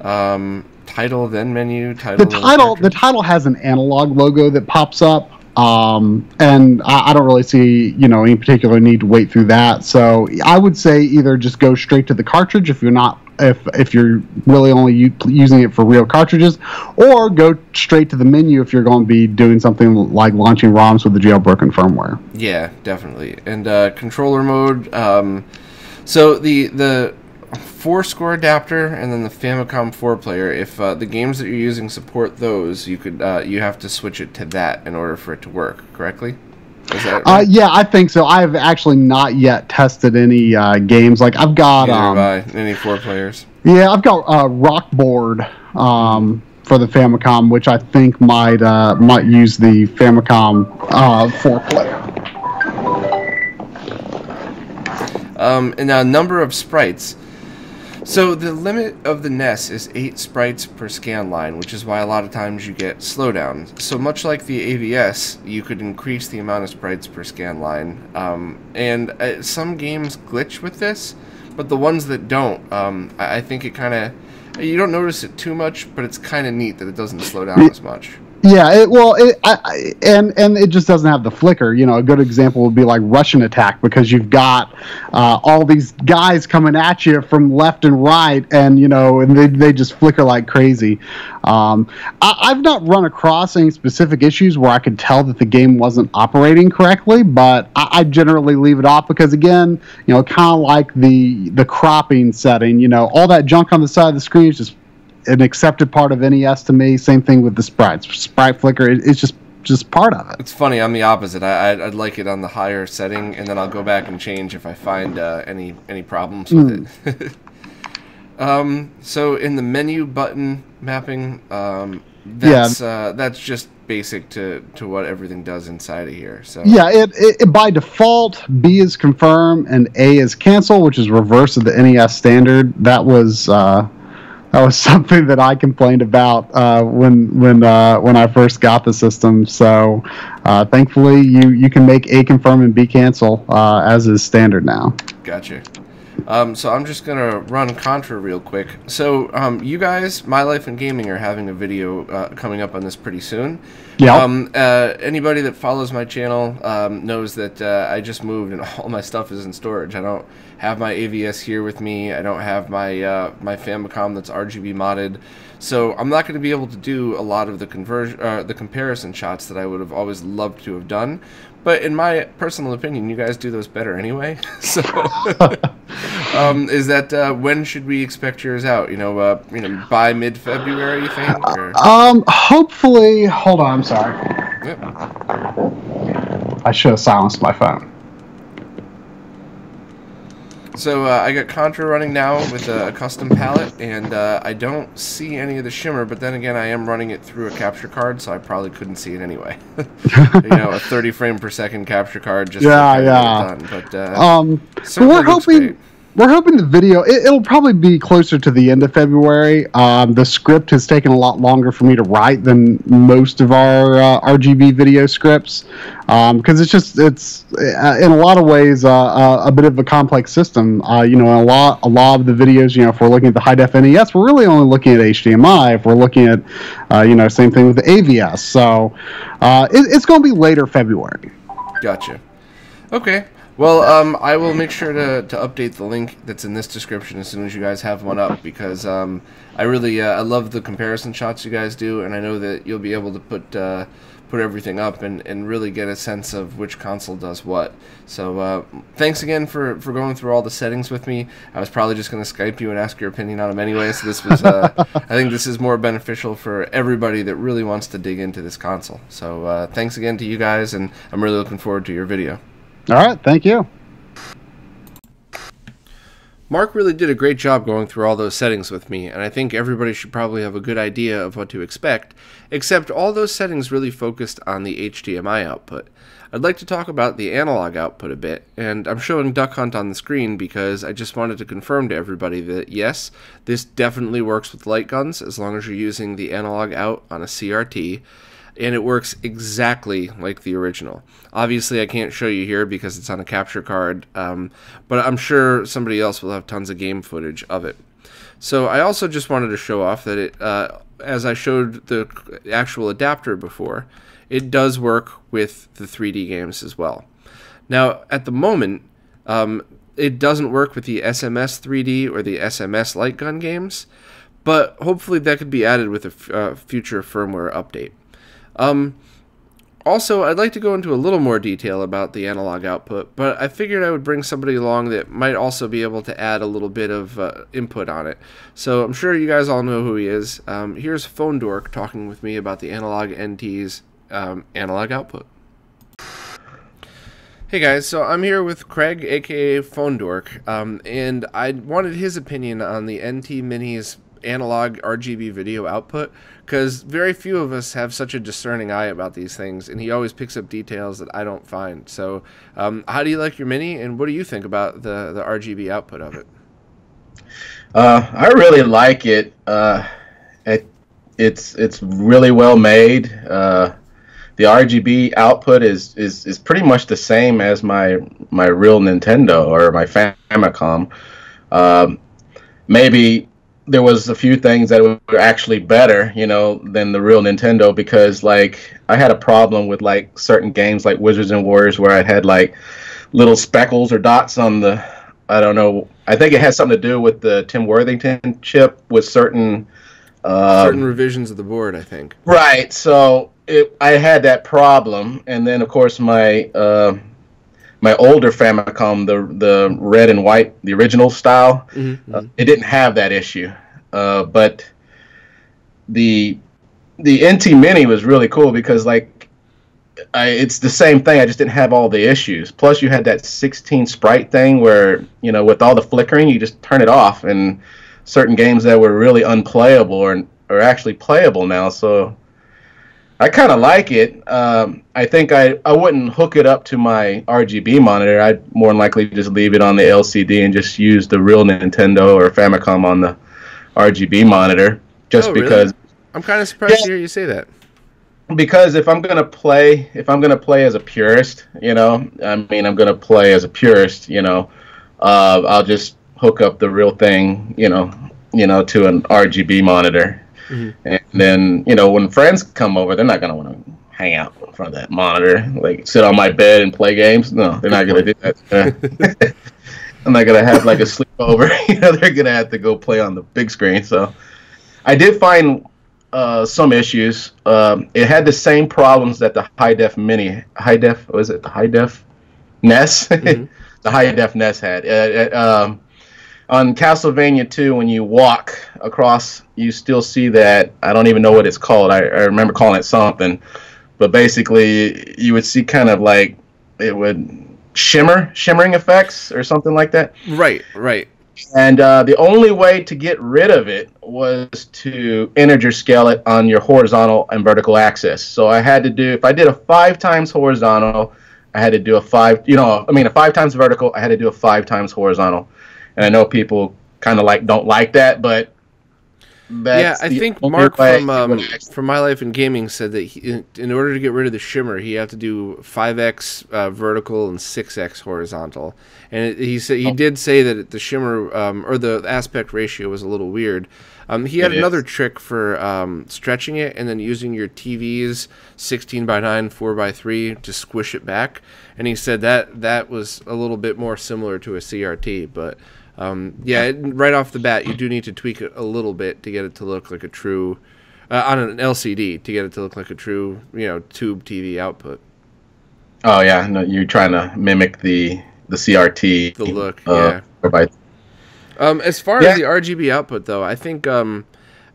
Um, title, then menu. Title. The title the title has an analog logo that pops up, um, and I, I don't really see you know any particular need to wait through that. So I would say either just go straight to the cartridge if you're not if if you're really only u- using it for real cartridges, or go straight to the menu if you're going to be doing something like launching ROMs with the jailbroken firmware. Yeah, definitely. And uh, controller mode. Um, so the the four score adapter and then the Famicom four player. If uh, the games that you're using support those, you could uh, you have to switch it to that in order for it to work correctly. Is that Uh, yeah, I think so. I've actually not yet tested any uh, games. Like I've got um. Any four players. Yeah, I've got uh, Rockboard um, for the Famicom, which I think might uh, might use the Famicom uh, four player. Um, and now number of sprites. So the limit of the NES is eight sprites per scan line, which is why a lot of times you get slowdowns. So much like the AVS, you could increase the amount of sprites per scan line. Um, and uh, some games glitch with this, but the ones that don't, um, I, I think it kind of You don't notice it too much, but it's kind of neat that it doesn't slow down as much. Yeah, it, well, it, I, and and it just doesn't have the flicker. You know, a good example would be like Rush'n Attack because you've got uh, all these guys coming at you from left and right, and you know, and they, they just flicker like crazy. Um, I, have not run across any specific issues where I could tell that the game wasn't operating correctly, but I, I generally leave it off because again, you know, kind of like the the cropping setting. You know, all that junk on the side of the screen is just an accepted part of NES to me. Same thing with the sprites. Sprite flicker, it, it's just just part of it. It's funny. I'm the opposite. I, I'd, I'd, like it on the higher setting, and then I'll go back and change if I find uh, any any problems with mm. it. um, so in the menu button mapping, um, that's yeah. uh, that's just basic to, to what everything does inside of here. So yeah, it, it, by default B is confirm and A is cancel, which is reverse of the NES standard. That was uh, that was something that I complained about uh, when when uh, when I first got the system. So uh, thankfully, you you can make a confirm and b cancel uh, as is standard now. Gotcha. Um, so I'm just gonna run Contra real quick. So um, you guys, My Life in Gaming, are having a video uh, coming up on this pretty soon. Yeah. Um, uh, anybody that follows my channel um, knows that uh, I just moved and all my stuff is in storage. I don't have my AVS here with me. I don't have my uh, my Famicom that's RGB modded. So I'm not going to be able to do a lot of the conversion, uh, the comparison shots that I would have always loved to have done. But in my personal opinion, you guys do those better anyway. so, um, is that uh, when should we expect yours out? You know, uh, you know, by mid February, you think? Or? Um, hopefully. Hold on, I'm sorry. Yep. I should have silenced my phone. So uh, I got Contra running now with a, custom palette, and uh, I don't see any of the shimmer. But then again, I am running it through a capture card, so I probably couldn't see it anyway. you know, a 30 frame per second capture card just yeah, yeah. Done. But uh, um, we're hoping. Great we're hoping the video it, will probably be closer to the end of February. Um, the script has taken a lot longer for me to write than most of our uh, RGB video scripts because um, it's just it's uh, in a lot of ways uh, uh, a bit of a complex system. Uh, you know, a lot a lot of the videos, you know, if we're looking at the high def NES, we're really only looking at HDMI. If we're looking at, uh, you know, same thing with the AVS. So it, it's going to be later February. Gotcha. Okay. Well, um, I will make sure to, to update the link that's in this description as soon as you guys have one up because um, I really uh, I love the comparison shots you guys do, and I know that you'll be able to put uh, put everything up and, and really get a sense of which console does what. So uh, thanks again for, for going through all the settings with me. I was probably just going to Skype you and ask your opinion on them anyway. So this was uh, I think this is more beneficial for everybody that really wants to dig into this console. So uh, thanks again to you guys, and I'm really looking forward to your video. All right, thank you. Marc really did a great job going through all those settings with me, and I think everybody should probably have a good idea of what to expect, except all those settings really focused on the HDMI output. I'd like to talk about the analog output a bit, and I'm showing Duck Hunt on the screen because I just wanted to confirm to everybody that yes, this definitely works with light guns as long as you're using the analog out on a CRT, and it works exactly like the original. Obviously, I can't show you here because it's on a capture card, um, but I'm sure somebody else will have tons of game footage of it. So I also just wanted to show off that it, uh, as I showed the actual adapter before, it does work with the 3D games as well. Now, at the moment, um, it doesn't work with the SMS 3D or the SMS light gun games, but hopefully that could be added with a uh, future firmware update. Um, also, I'd like to go into a little more detail about the analog output, but I figured I would bring somebody along that might also be able to add a little bit of uh, input on it. So I'm sure you guys all know who he is. Um, here's Phonedork talking with me about the Analogue NT's um, analog output. Hey guys, so I'm here with Craig, aka Phonedork, um, and I wanted his opinion on the NT Mini's analog RGB video output because very few of us have such a discerning eye about these things, and he always picks up details that I don't find. So, um, how do you like your Mini, and what do you think about the the RGB output of it? Uh, I really like it. Uh, it it's it's really well made. Uh, the RGB output is, is is pretty much the same as my my real Nintendo or my Famicom. Um, maybe there was a few things that were actually better, you know, than the real Nintendo because like I had a problem with like certain games like Wizards and Warriors where I had like little speckles or dots on the I don't know. I think it has something to do with the Tim Worthington chip with certain uh, certain revisions of the board. I think. Right. So it, I had that problem, and then of course my uh, my older Famicom, the the red and white, the original style, mm-hmm. uh, it didn't have that issue. Uh, but the the NT Mini was really cool because like I, it's the same thing. I just didn't have all the issues. Plus, you had that 16 sprite thing where you know with all the flickering, you just turn it off, and certain games that were really unplayable are are actually playable now. So I kind of like it. Um, I think I, I wouldn't hook it up to my RGB monitor. I'd more than likely just leave it on the LCD and just use the real Nintendo or Famicom on the RGB monitor. Just oh, because. Really? I'm kind of surprised yeah, to hear you say that. Because if I'm gonna play, if I'm gonna play as a purist, you know, I mean, I'm gonna play as a purist, you know, uh, I'll just hook up the real thing, you know, you know, to an RGB monitor Mm-hmm. And then, you know, when friends come over, they're not going to want to hang out in front of that monitor, like sit on my bed and play games. No, they're not going to do that. I'm not going to have like a sleepover. you know, they're going to have to go play on the big screen. So I did find uh, some issues. Um, it had the same problems that the high def mini, high def, was it the high def NES? Mm-hmm. the high def NES had. Uh, uh, um, on Castlevania 2, when you walk across, you still see that. I don't even know what it's called. I, I remember calling it something. But basically, you would see kind of like it would shimmer, shimmering effects or something like that. Right, right. And uh, the only way to get rid of it was to integer scale it on your horizontal and vertical axis. So I had to do, if I did a five times horizontal, I had to do a five, you know, I mean, a five times vertical, I had to do a five times horizontal and I know people kind of like don't like that, but yeah, I think Marc from um, from My Life in Gaming said that he, in order to get rid of the shimmer, he had to do five x uh, vertical and six x horizontal. And it, he said he oh. did say that the shimmer um, or the aspect ratio was a little weird. Um, he had it another is. trick for um, stretching it and then using your TV's 16 by 9, 4 by 3 to squish it back. And he said that that was a little bit more similar to a CRT, but um, yeah, right off the bat, you do need to tweak it a little bit to get it to look like a true uh, on an LCD to get it to look like a true you know tube TV output. Oh yeah, no, you're trying to mimic the the CRT. The look, uh, yeah. Um, as far yeah. as the RGB output, though, I think um,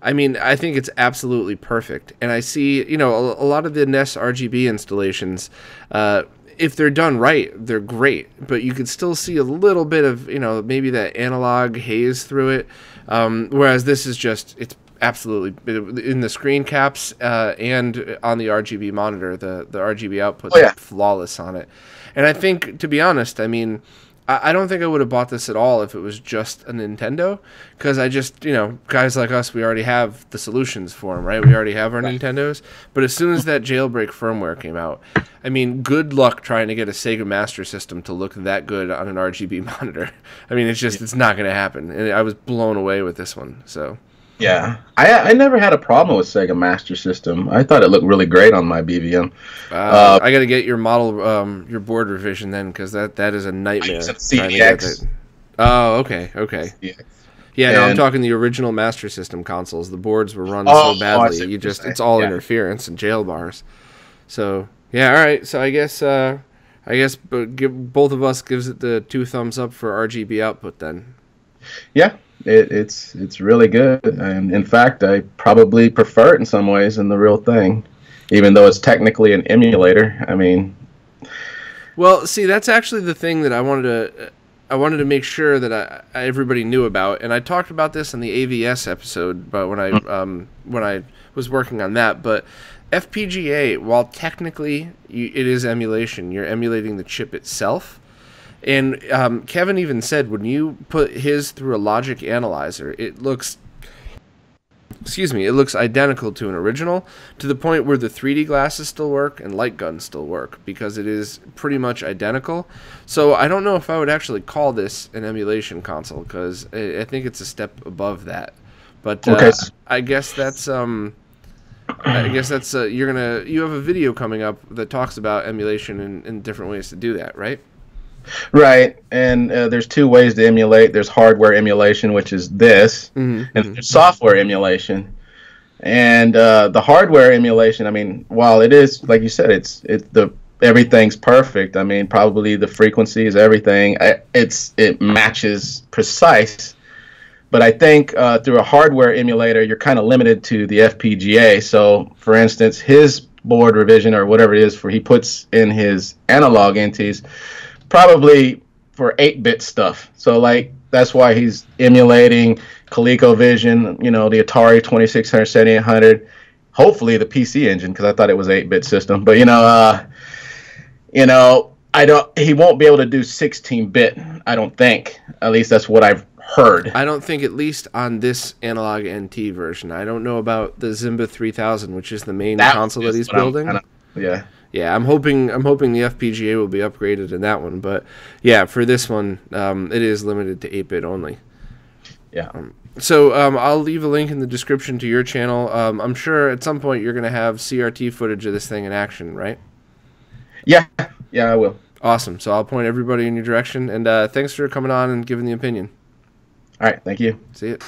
I mean, I think it's absolutely perfect. And I see, you know, a, a lot of the NES RGB installations, uh, if they're done right, they're great. But you can still see a little bit of, you know, maybe that analog haze through it. Um, whereas this is just, it's absolutely in the screen caps uh, and on the RGB monitor, the, the RGB output oh, yeah. flawless on it. And I think, to be honest, I mean, I don't think I would have bought this at all if it was just a Nintendo, because I just, you know, guys like us, we already have the solutions for them, right? We already have our right. Nintendos. But as soon as that jailbreak firmware came out, I mean, good luck trying to get a Sega Master System to look that good on an RGB monitor. I mean, it's just, it's not going to happen. And I was blown away with this one, so. Yeah, I I never had a problem with Sega Master System. I thought it looked really great on my BVM. Uh, uh, I got to get your model, um, your board revision then, because that that is a nightmare. CDX. Oh, okay, okay. CDX. Yeah, and, no, I'm talking the original Master System consoles. The boards were run oh, so badly, oh, you just it's all yeah. interference and jail bars. So yeah, all right. So I guess uh, I guess both of us gives it the two thumbs up for RGB output then. Yeah, it, it's it's really good, and in fact, I probably prefer it in some ways than the real thing, even though it's technically an emulator. I mean, well, see, that's actually the thing that I wanted to. I wanted to make sure that I, everybody knew about, and I talked about this in the AVS episode, but when I mm. um, when I was working on that, but FPGA, while technically you, it is emulation, you're emulating the chip itself. And um, Kevin even said when you put his through a logic analyzer, it looks excuse me, it looks identical to an original to the point where the 3D glasses still work and light guns still work because it is pretty much identical. So I don't know if I would actually call this an emulation console because I, I think it's a step above that. But uh, Okay, I guess that's um, I guess that's uh, you're gonna you have a video coming up that talks about emulation and, and different ways to do that, right? Right, and uh, there's two ways to emulate. There's hardware emulation, which is this, Mm-hmm. and there's software emulation. And uh, the hardware emulation, I mean, while it is like you said, it's it the everything's perfect. I mean, probably the frequencies, everything, I, it's it matches precise. But I think uh, through a hardware emulator, you're kind of limited to the FPGA. So, for instance, his board revision or whatever it is for he puts in his analog NTs, probably for 8-bit stuff. So like that's why he's emulating ColecoVision, you know, the Atari 2600, 7800, hopefully the PC engine because I thought it was 8-bit system. But you know, uh, you know, I don't. He won't be able to do 16-bit. I don't think. At least that's what I've heard. I don't think at least on this Analogue NT version. I don't know about the Zimba 3000, which is the main That console that he's building. kinda- yeah. Yeah, I'm hoping I'm hoping the FPGA will be upgraded in that one, but yeah, for this one, um, it is limited to 8-bit only. Yeah. Um, So um, I'll leave a link in the description to your channel. Um, I'm sure at some point you're going to have CRT footage of this thing in action, right? Yeah. Yeah, I will. Awesome. So I'll point everybody in your direction, and uh, thanks for coming on and giving the opinion. All right. Thank you. See it.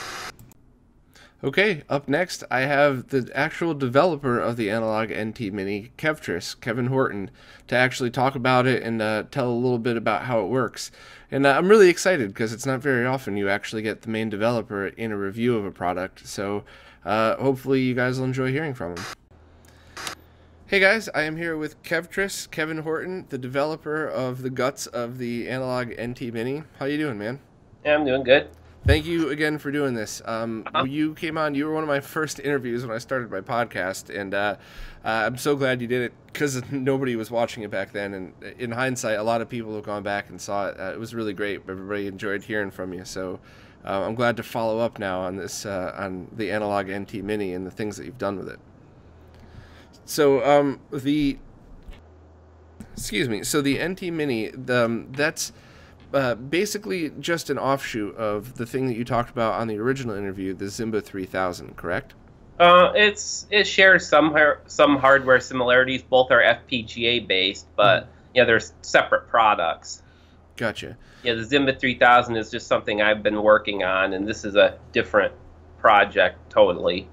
Okay, up next, I have the actual developer of the Analogue NT Mini, Kevtris, Kevin Horton, to actually talk about it and uh, tell a little bit about how it works. And uh, I'm really excited because it's not very often you actually get the main developer in a review of a product. So uh, hopefully you guys will enjoy hearing from him. Hey guys, I am here with Kevtris, Kevin Horton, the developer of the guts of the Analogue NT Mini. How you doing, man? Yeah, I'm doing good. Thank you again for doing this. Um, Uh-huh. You came on. You were one of my first interviews when I started my podcast, and uh, uh, I'm so glad you did it because nobody was watching it back then. And in hindsight, a lot of people have gone back and saw it. Uh, it was really great. Everybody enjoyed hearing from you. So uh, I'm glad to follow up now on this uh, on the Analogue NT Mini and the things that you've done with it. So um, the excuse me. So the NT Mini, the, um, that's uh, basically just an offshoot of the thing that you talked about on the original interview, the Zimba 3000, correct? Uh, it's it shares some some hardware similarities. Both are FPGA based, but yeah, they're separate products. Gotcha. Yeah, the Zimba 3000 is just something I've been working on, and this is a different project totally.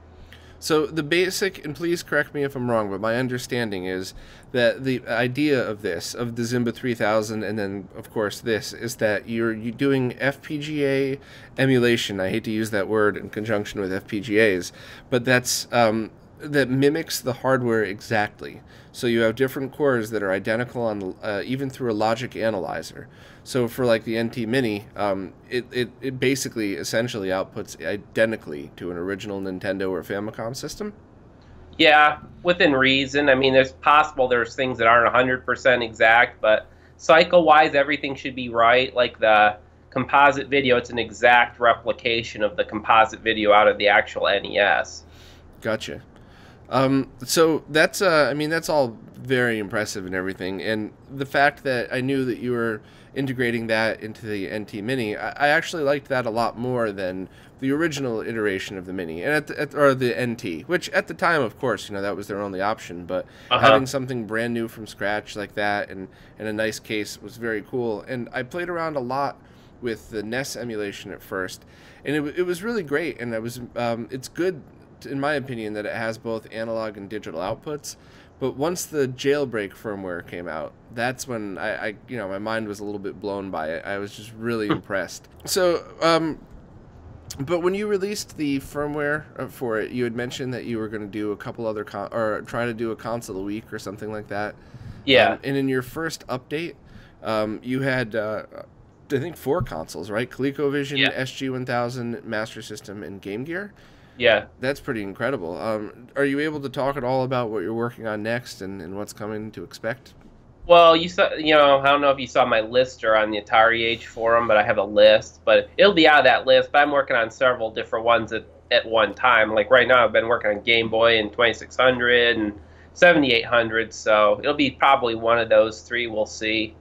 So the basic, and please correct me if I'm wrong, but my understanding is that the idea of this, of the Zimba 3000, and then of course this, is that you're you doing FPGA emulation. I hate to use that word in conjunction with FPGAs, but that's um, that mimics the hardware exactly. So you have different cores that are identical on uh, even through a logic analyzer. So for like the NT Mini, um, it, it, it basically essentially outputs identically to an original Nintendo or Famicom system. Yeah, within reason. I mean, there's possible there's things that aren't 100% exact, but cycle wise, everything should be right. Like the composite video, it's an exact replication of the composite video out of the actual NES. Gotcha. Um, so that's uh, I mean that's all very impressive and everything, and the fact that I knew that you were integrating that into the NT Mini, I, I actually liked that a lot more than the original iteration of the Mini and at, the, at or the NT, which at the time, of course, you know that was their only option. But Uh-huh. having something brand new from scratch like that and and a nice case was very cool. And I played around a lot with the NES emulation at first, and it, it was really great. And it was um, it's good in my opinion, that it has both analog and digital outputs. But once the jailbreak firmware came out, that's when I, I you know, my mind was a little bit blown by it. I was just really impressed. So, um, but when you released the firmware uh, for it, you had mentioned that you were going to do a couple other con- or try to do a console a week or something like that. Yeah. Um, and in your first update, um, you had uh, I think four consoles, right? ColecoVision, Yeah. SG1000, Master System, and Game Gear. Yeah. That's pretty incredible. Um, are you able to talk at all about what you're working on next and, and what's coming to expect? Well, you saw, you know, I don't know if you saw my list or on the AtariAge forum, but I have a list, but it'll be out of that list. But I'm working on several different ones at, at one time. Like right now, I've been working on Game Boy and 2600 and 7800, so it'll be probably one of those three. We'll see.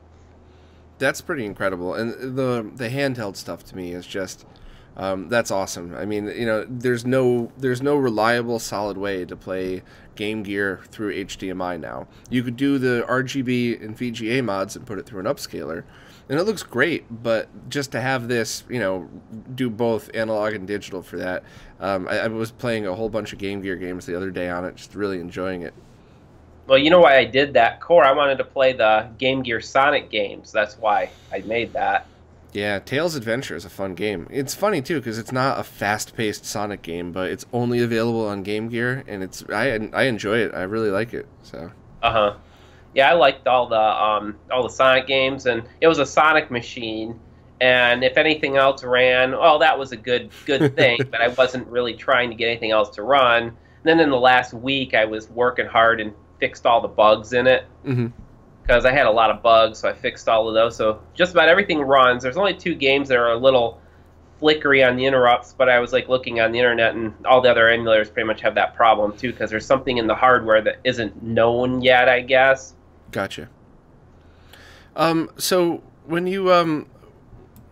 That's pretty incredible. And the the handheld stuff to me is just Um, that's awesome. I mean, you know, there's no there's no reliable solid way to play Game Gear through HDMI now. You could do the RGB and VGA mods and put it through an upscaler, and it looks great. But just to have this, you know, do both analog and digital for that, um, I, I was playing a whole bunch of Game Gear games the other day on it, just really enjoying it. Well, you know why I did that core? I wanted to play the Game Gear Sonic games. That's why I made that. Yeah, Tails Adventure is a fun game. It's funny too because it's not a fast-paced Sonic game, but it's only available on Game Gear, and it's I I enjoy it. I really like it. So. Uh huh. Yeah, I liked all the um all the Sonic games, and it was a Sonic machine. And if anything else ran, well, that was a good good thing. but I wasn't really trying to get anything else to run. And then in the last week, I was working hard and fixed all the bugs in it. Mm-hmm because I had a lot of bugs, so I fixed all of those. So just about everything runs. There's only two games that are a little flickery on the interrupts, but I was like looking on the internet, and all the other emulators pretty much have that problem too, because there's something in the hardware that isn't known yet, I guess. Gotcha. Um, so when you um,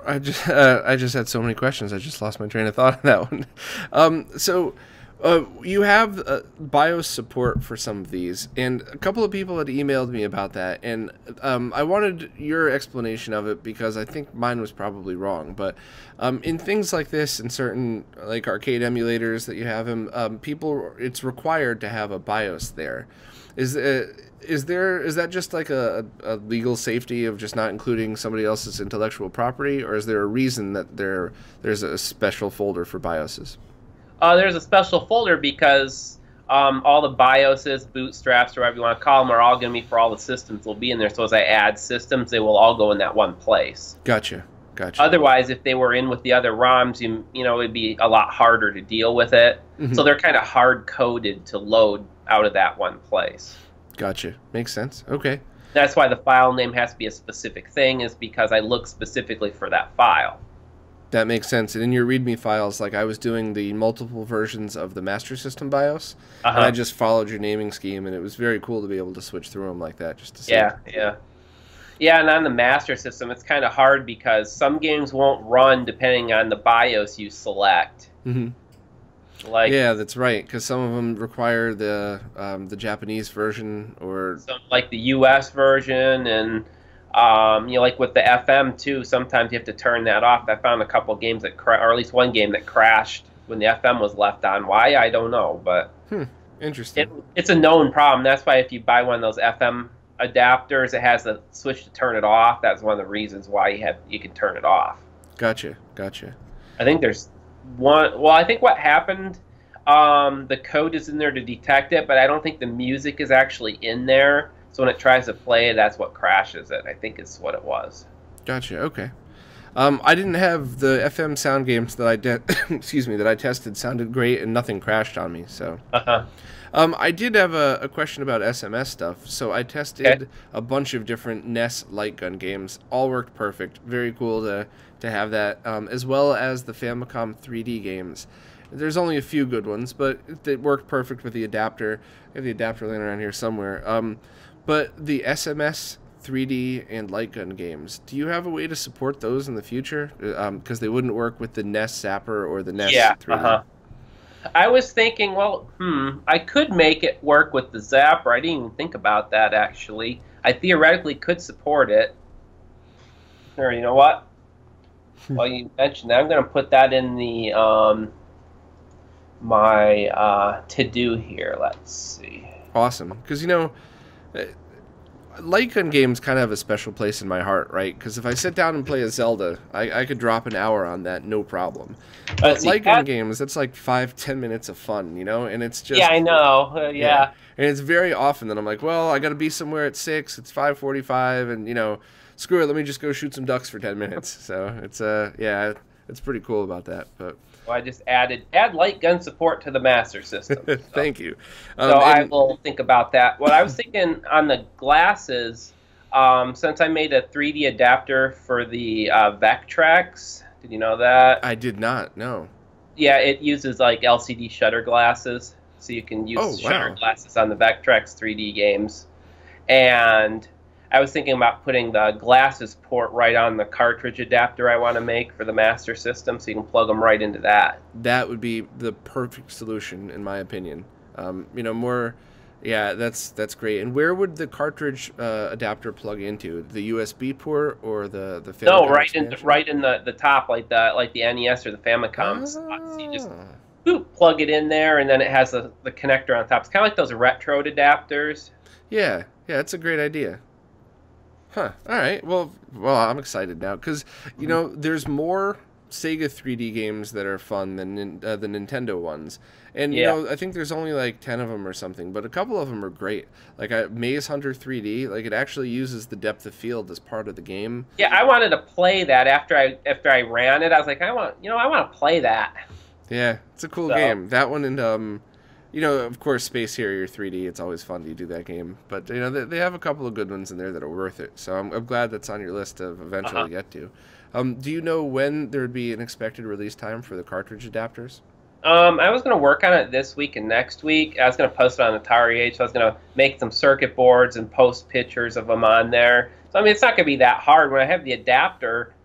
I just uh, I just had so many questions. I just lost my train of thought on that one. Um, so uh, you have uh, BIOS support for some of these, and a couple of people had emailed me about that, and um, I wanted your explanation of it because I think mine was probably wrong. But um, in things like this, in certain like arcade emulators that you have um, people it's required to have a BIOS there. Is uh, is there is that just like a, a legal safety of just not including somebody else's intellectual property, or is there a reason that there there's a special folder for BIOSes? Uh, there's a special folder because um, all the BIOSes, bootstraps, or whatever you want to call them, are all going to be for all the systems. Will be in there. So as I add systems, they will all go in that one place. Gotcha. Gotcha. Otherwise, if they were in with the other ROMs, you you know it'd be a lot harder to deal with it. Mm-hmm. So they're kind of hard coded to load out of that one place. Gotcha. Makes sense. Okay. That's why the file name has to be a specific thing, is because I look specifically for that file. That makes sense. And in your README files, like I was doing the multiple versions of the Master System BIOS, uh-huh. and I just followed your naming scheme, and it was very cool to be able to switch through them like that, just to see. Yeah, yeah, yeah. And on the Master System, it's kind of hard because some games won't run depending on the BIOS you select. Mm-hmm. Like yeah, that's right. Because some of them require the um, the Japanese version or some, like the U.S. version and um, you know, like with the FM too, sometimes you have to turn that off. I found a couple games that, cra- or at least one game that crashed when the FM was left on. Why I don't know, but hmm. interesting. It, it's a known problem. That's why if you buy one of those FM adapters, it has a switch to turn it off. That's one of the reasons why you have you can turn it off. Gotcha, gotcha. I think there's one. Well, I think what happened. Um, the code is in there to detect it, but I don't think the music is actually in there. So when it tries to play, that's what crashes it. I think is what it was. Gotcha. Okay. Um, I didn't have the FM sound games that I de- excuse me that I tested sounded great and nothing crashed on me. So. Uh-huh. Um, I did have a, a, question about SMS stuff. So I tested okay. a bunch of different NES light gun games. All worked perfect. Very cool to to have that, um, as well as the Famicom 3D games. There's only a few good ones, but it worked perfect with the adapter. I have the adapter laying around here somewhere. Um, but the SMS 3D and light gun games, do you have a way to support those in the future? Because um, they wouldn't work with the NES Zapper or the NES yeah, 3D. Uh-huh. I was thinking, well, hmm, I could make it work with the Zapper. I didn't even think about that actually. I theoretically could support it. Or you know what? Hmm. well, you mentioned that. I'm going to put that in the um, my uh, to do here. Let's see. Awesome, because you know light gun games kind of have a special place in my heart, right? Because if I sit down and play a Zelda, I, I could drop an hour on that, no problem. But light gun games, that's like five, ten minutes of fun, you know, and it's just yeah, I know, uh, yeah. yeah. and it's very often that I'm like, well, I got to be somewhere at six. It's five forty-five, and you know, screw it, let me just go shoot some ducks for ten minutes. So it's uh, yeah, it's pretty cool about that, but. I just added add light gun support to the master system. So. Thank you. Um, so I will think about that. What I was thinking on the glasses, um, since I made a 3D adapter for the uh, Vectrex, did you know that? I did not. No. Yeah, it uses like LCD shutter glasses, so you can use oh, shutter wow. glasses on the Vectrex 3D games, and I was thinking about putting the glasses port right on the cartridge adapter I want to make for the Master System, so you can plug them right into that. That would be the perfect solution, in my opinion. Um, you know, more. Yeah, that's that's great. And where would the cartridge uh, adapter plug into? The USB port or the the no, Famicom right in expansion? right in the, the top, like the like the NES or the Famicom slot. So you just Ah. boop, plug it in there, and then it has the, the connector on top. It's kind of like those retro adapters. Yeah, yeah, that's a great idea. Huh. All right. Well, well, I'm excited now because you know there's more Sega 3D games that are fun than uh, the Nintendo ones, and you know I think there's only like ten of them or something, but a couple of them are great. Like uh, Maze Hunter 3D, like it actually uses the depth of field as part of the game. Yeah, I wanted to play that after I after I ran it. I was like, I want you know I want to play that. Yeah, it's a cool So- game. That one and um, you know, of course, Space Harrier 3D. It's always fun to do that game, but you know they, they have a couple of good ones in there that are worth it. So I'm, I'm glad that's on your list of eventually Uh-huh. get to. Um, do you know when there would be an expected release time for the cartridge adapters? Um, I was gonna work on it this week and next week. I was gonna post it on AtariAge. So I was gonna make some circuit boards and post pictures of them on there. So I mean, it's not gonna be that hard. When I have the adapter,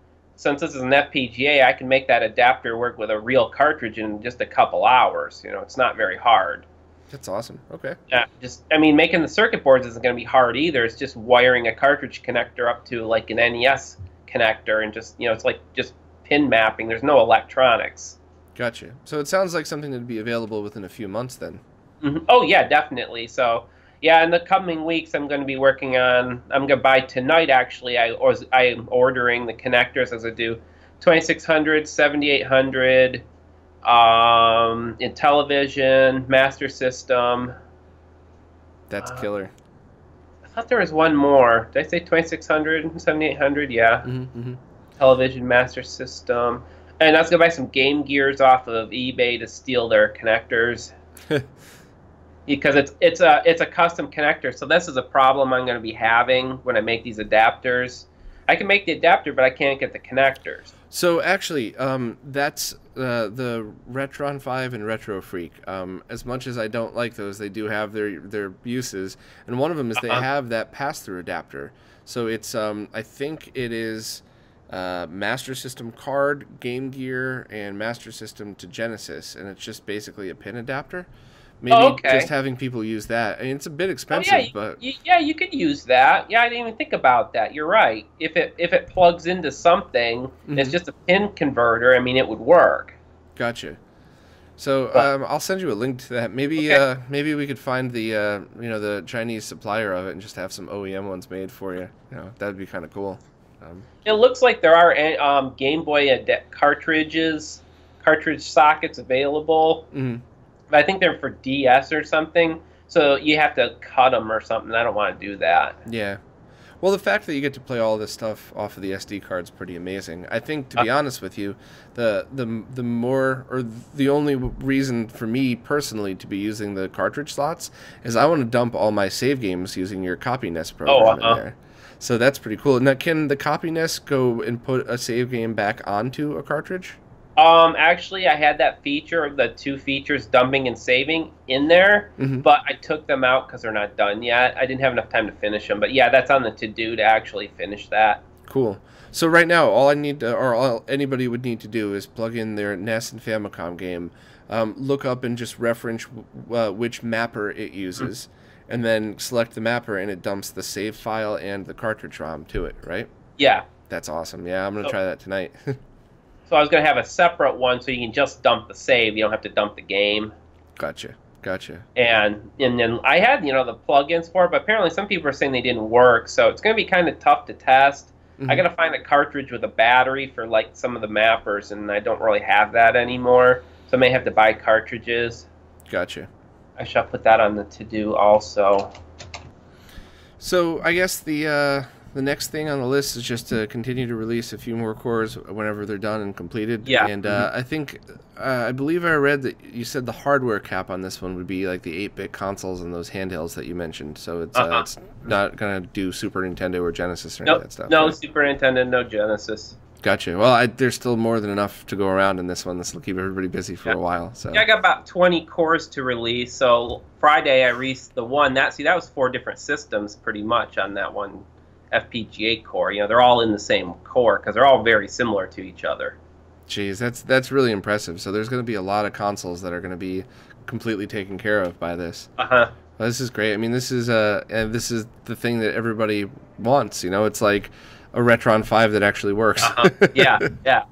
since this is an FPGA, I can make that adapter work with a real cartridge in just a couple hours. You know, it's not very hard. That's awesome. Okay. Uh, just, I mean, making the circuit boards isn't going to be hard either. It's just wiring a cartridge connector up to like an NES connector, and just you know, it's like just pin mapping. There's no electronics. Gotcha. So it sounds like something that'd be available within a few months then. hmm Oh yeah, definitely. So yeah, in the coming weeks, I'm going to be working on. I'm going to buy tonight. Actually, I or I am ordering the connectors as I do 2600, 7800, um, Intellivision, master system. That's Uh, killer. I thought there was one more. Did I say 2600, 7800? Yeah, Mm-hmm, television, master system. And I was going to buy some Game Gears off of eBay to steal their connectors. because it's it's a it's a custom connector. So this is a problem I'm going to be having when I make these adapters. I can make the adapter, but I can't get the connectors. So actually, um, that's uh, the Retron Five and Retro Freak. Um, as much as I don't like those, they do have their their uses, and one of them is they Uh-huh. have that pass through adapter. So it's um, I think it is uh, Master System card, Game Gear, and Master System to Genesis, and it's just basically a pin adapter. Maybe Oh, okay. just having people use that. I mean, it's a bit Oh expensive, yeah, but you- yeah, you could use that. Yeah, I didn't even think about that. You're right. If it if it plugs into something, it's Mhm. just a pin converter. I mean, it would work. Gotcha. So um, I'll send you a link to that. Maybe Okay. uh, maybe we could find the uh, you know the Chinese supplier of it and just have some OEM ones made for you. You know that'd be kind of cool. Um, It looks like there are eh, um, Game Boy ad- cartridges, cartridge sockets available. mhm. But I think they're for DS or something. So you have to cut them or something. I don't want to do that. Yeah. Well, the fact that you get to play all this stuff off of the SD card is pretty amazing. I think, to be honest with you, the the the more or the only reason for me personally to be using the cartridge slots is I want to dump all my save games using your CopyNES program uh-huh. in there. So that's pretty cool. Now, can the CopyNES go and put a save game back onto a cartridge? Um, actually, I had that feature, the two features, dumping and saving, in there, hmm but I took them out because they're not done yet. I didn't have enough time to finish them. But yeah, that's on the to do to actually finish that. Cool. So right now, all I need to, or all anybody would need to do is plug in their NES and Famicom game, um, look up and just reference uh, which mapper it uses, and then select the mapper, and it dumps the save file and the cartridge ROM to it. Right? Yeah. That's awesome. Yeah, I'm gonna try that tonight. So I was gonna have a separate one so you can just dump the save. You don't have to dump the game. gotcha. Gotcha. And and then I had you know the plugins for it, but apparently some people are saying they didn't work. So it's gonna be kind of tough to test. I Mhm. gotta find a cartridge with a battery for like some of the mappers, and I don't really have that anymore. So I may have to buy cartridges. Gotcha. I shall put that on the to do also. So I guess the uh, the next thing on the list is just to continue to release a few more cores whenever they're done and completed. Yeah. And uh, I think uh, I believe I read that you said the hardware cap on this one would be like the 8-bit consoles and those handhelds that you mentioned. So it's uh, Uh-huh. it's not gonna do Super Nintendo or Genesis or any of that stuff. no right? Super Nintendo, no Genesis. Gotcha. Well, I, there's still more than enough to go around in this one. This will keep everybody busy for Yeah. a while. So Yeah, I got about 20 cores to release. So Friday I released the one that see that was four different systems pretty much on that one FPGA core. You know, they're all in the same core because they're all very similar to each other. Jeez, that's that's really impressive. So there's going to be a lot of consoles that are going to be completely taken care of by this. Uh huh. Well, this is great. I mean, this is uh, and this is the thing that everybody wants. You know, it's like a Retron Five that actually works. Uh-huh. Yeah, yeah.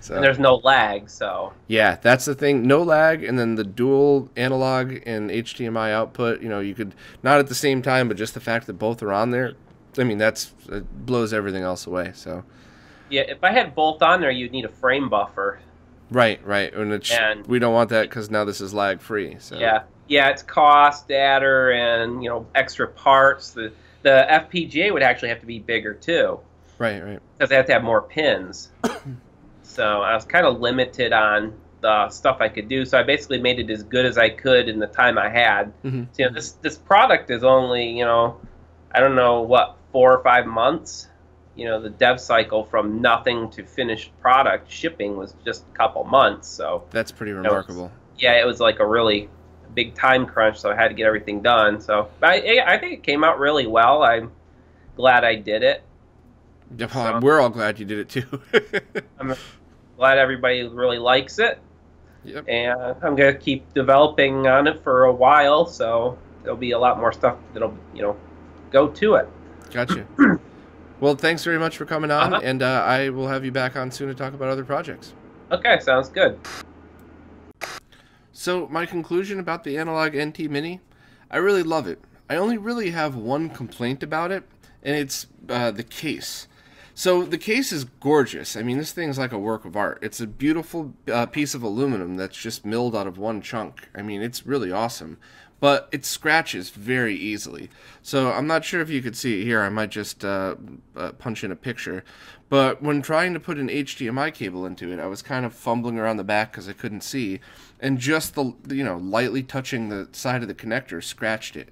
so, And there's no lag, so yeah, that's the thing. No lag, and then the dual analog and HDMI output. You know, you could not at the same time, but just the fact that both are on there. I mean, that's it blows everything else away. So yeah. If I had both on there, you'd need a frame buffer. right, right, and it's And- we don't want that because now this is lag free. So Yeah, yeah. It's cost adder and you know extra parts. The the FPGA would actually have to be bigger too right, right. because they have to have more pins. so I was kind of limited on the stuff I could do. So I basically made it as good as I could in the time I had. Mhm. So, you know, this this product is only you know, I don't know what four or five months. You know, the dev cycle from nothing to finished product shipping was just a couple months. So That's pretty was- remarkable. yeah, it was like a really big time crunch, so I had to get everything done. So but I, I think it came out really well. I'm glad I did it. Yeah, well, we're all glad you did it too. I'm glad everybody really likes it, yep. and I'm gonna keep developing on it for a while. So there'll be a lot more stuff that'll you know go to it. Gotcha. well, thanks very much for coming on, Uh-huh. and uh, I will have you back on soon to talk about other projects. Okay, sounds good. So, my conclusion about the Analogue NT Mini, I really love it. I only really have one complaint about it, and it's uh, the case. So, the case is gorgeous. I mean, this thing is like a work of art. It's a beautiful uh, piece of aluminum that's just milled out of one chunk. I mean, it's really awesome. But it scratches very easily. So, I'm not sure if you could see it here. I might just uh, uh, punch in a picture. But when trying to put an HDMI cable into it, I was kind of fumbling around the back because I couldn't see, and just the you know lightly touching the side of the connector scratched it.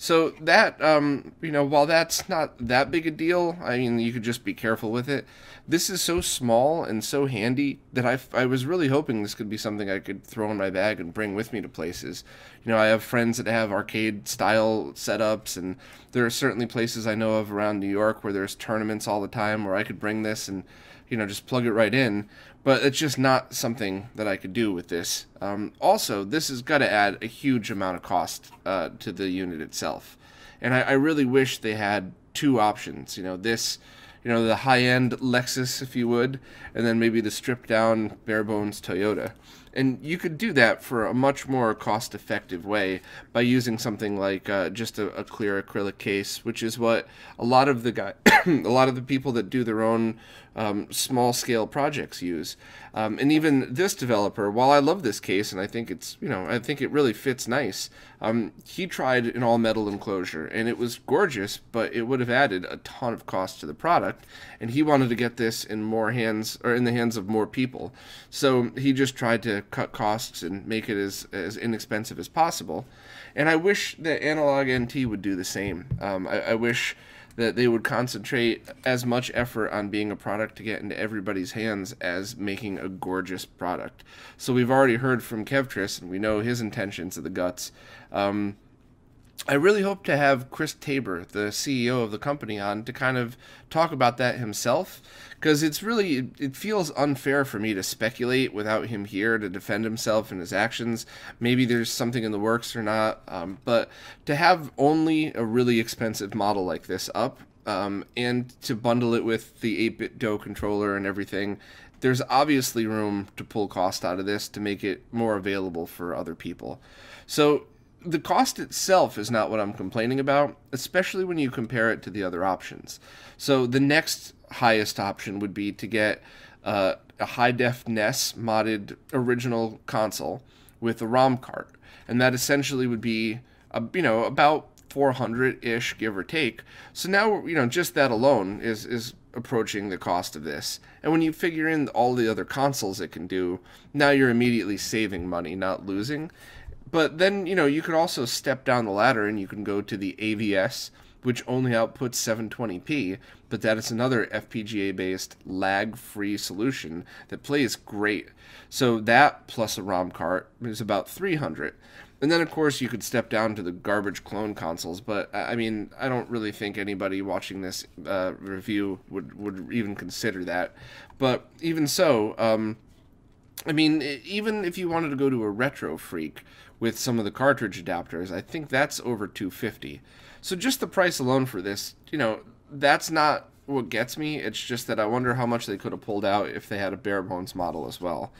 So that um, you know, while that's not that big a deal, I mean, you could just be careful with it. This is so small and so handy that I, I was really hoping this could be something I could throw in my bag and bring with me to places. You know, I have friends that have arcade style setups, and there are certainly places I know of around New York where there's tournaments all the time where I could bring this and you know just plug it right in. But it's just not something that I could do with this. Um, also, this has got to add a huge amount of cost uh, to the unit itself, and I, I really wish they had two options. You know, this you know, the high end Lexus, if you would, and then maybe the stripped down bare bones Toyota. And you could do that for a much more cost effective way by using something like uh, just a, a clear acrylic case, which is what a lot of the guy, a lot of the people that do their own um, small scale projects use. Um, and even this developer, while I love this case and I think it's, you know, I think it really fits nice, um, he tried an all metal enclosure and it was gorgeous, but it would have added a ton of cost to the product. And he wanted to get this in more hands or in the hands of more people. So he just tried to cut costs and make it as, as inexpensive as possible. And I wish that Analogue NT would do the same. Um, I, I wish that they would concentrate as much effort on being a product to get into everybody's hands as making a gorgeous product. So we've already heard from Kevtris, and we know his intentions of the guts. Um, I really hope to have Chris Taber, the CEO of the company, on to kind of talk about that himself, because it's really it feels unfair for me to speculate without him here to defend himself and his actions. Maybe there's something in the works or not, um, but to have only a really expensive model like this up um, and to bundle it with the 8BitDo controller and everything, there's obviously room to pull cost out of this to make it more available for other people. So the cost itself is not what I'm complaining about, especially when you compare it to the other options. So the next highest option would be to get uh, a high def NES modded original console with a ROM cart, and that essentially would be a, you know about 400 ish give or take. So now you know just that alone is is approaching the cost of this. And when you figure in all the other consoles it can do, now you're immediately saving money, not losing. But then, you know, you could also step down the ladder and you can go to the AVS, which only outputs 720p, but that is another FPGA based lag free solution that plays great. So that plus a ROM cart is about 300. and then of course you could step down to the garbage clone consoles, but I mean I don't really think anybody watching this uh, review would would even consider that. But even so, um, I mean even if you wanted to go to a Retro Freak with some of the cartridge adapters, I think that's over 250. So just the price alone for this, you know, that's not what gets me. It's just that I wonder how much they could have pulled out if they had a bare bones model as well.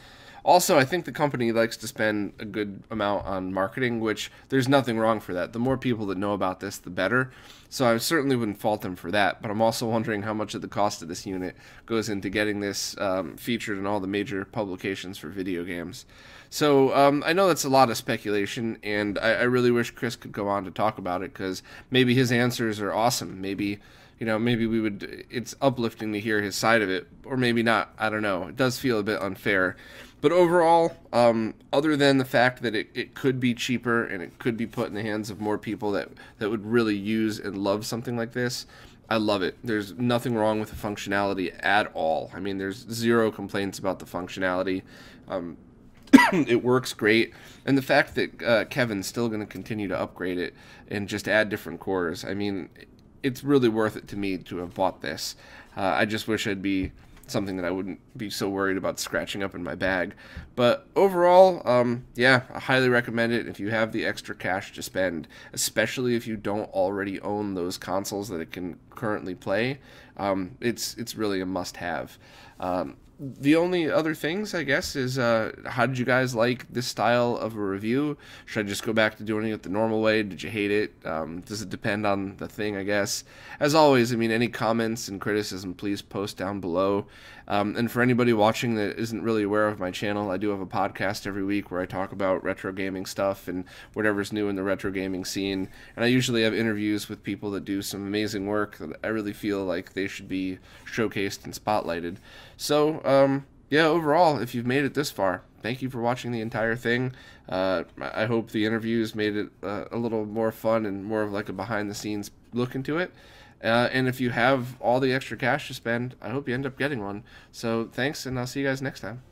Also, I think the company likes to spend a good amount on marketing, which there's nothing wrong for that. The more people that know about this, the better. So I certainly wouldn't fault them for that. But I'm also wondering how much of the cost of this unit goes into getting this um, featured in all the major publications for video games. So um, I know that's a lot of speculation, and I, I really wish Chris could go on to talk about it because maybe his answers are awesome. Maybe you know, maybe we would. It's uplifting to hear his side of it, or maybe not. I don't know. It does feel a bit unfair. But overall, um, other than the fact that it, it could be cheaper and it could be put in the hands of more people that, that would really use and love something like this, I love it. There's nothing wrong with the functionality at all. I mean, there's zero complaints about the functionality. Um, it works great. And the fact that uh, Kevin's still going to continue to upgrade it and just add different cores, I mean, it's really worth it to me to have bought this. Uh, I just wish I'd be something that I wouldn't be so worried about scratching up in my bag. But overall, um, yeah, I highly recommend it if you have the extra cash to spend, especially if you don't already own those consoles that it can currently play. Um, it's it's really a must-have. Um, the only other things, I guess, is uh, how did you guys like this style of a review? Should I just go back to doing it the normal way? Did you hate it? Um, does it depend on the thing, I guess? As always, I mean, any comments and criticism, please post down below. Um, and for anybody watching that isn't really aware of my channel, I do have a podcast every week where I talk about retro gaming stuff and whatever's new in the retro gaming scene. And I usually have interviews with people that do some amazing work that I really feel like they should be showcased and spotlighted. So, um, yeah, overall, if you've made it this far, thank you for watching the entire thing. Uh, I hope the interviews made it uh, a little more fun and more of like a behind the scenes look into it. Uh, and if you have all the extra cash to spend, I hope you end up getting one. So thanks, and I'll see you guys next time.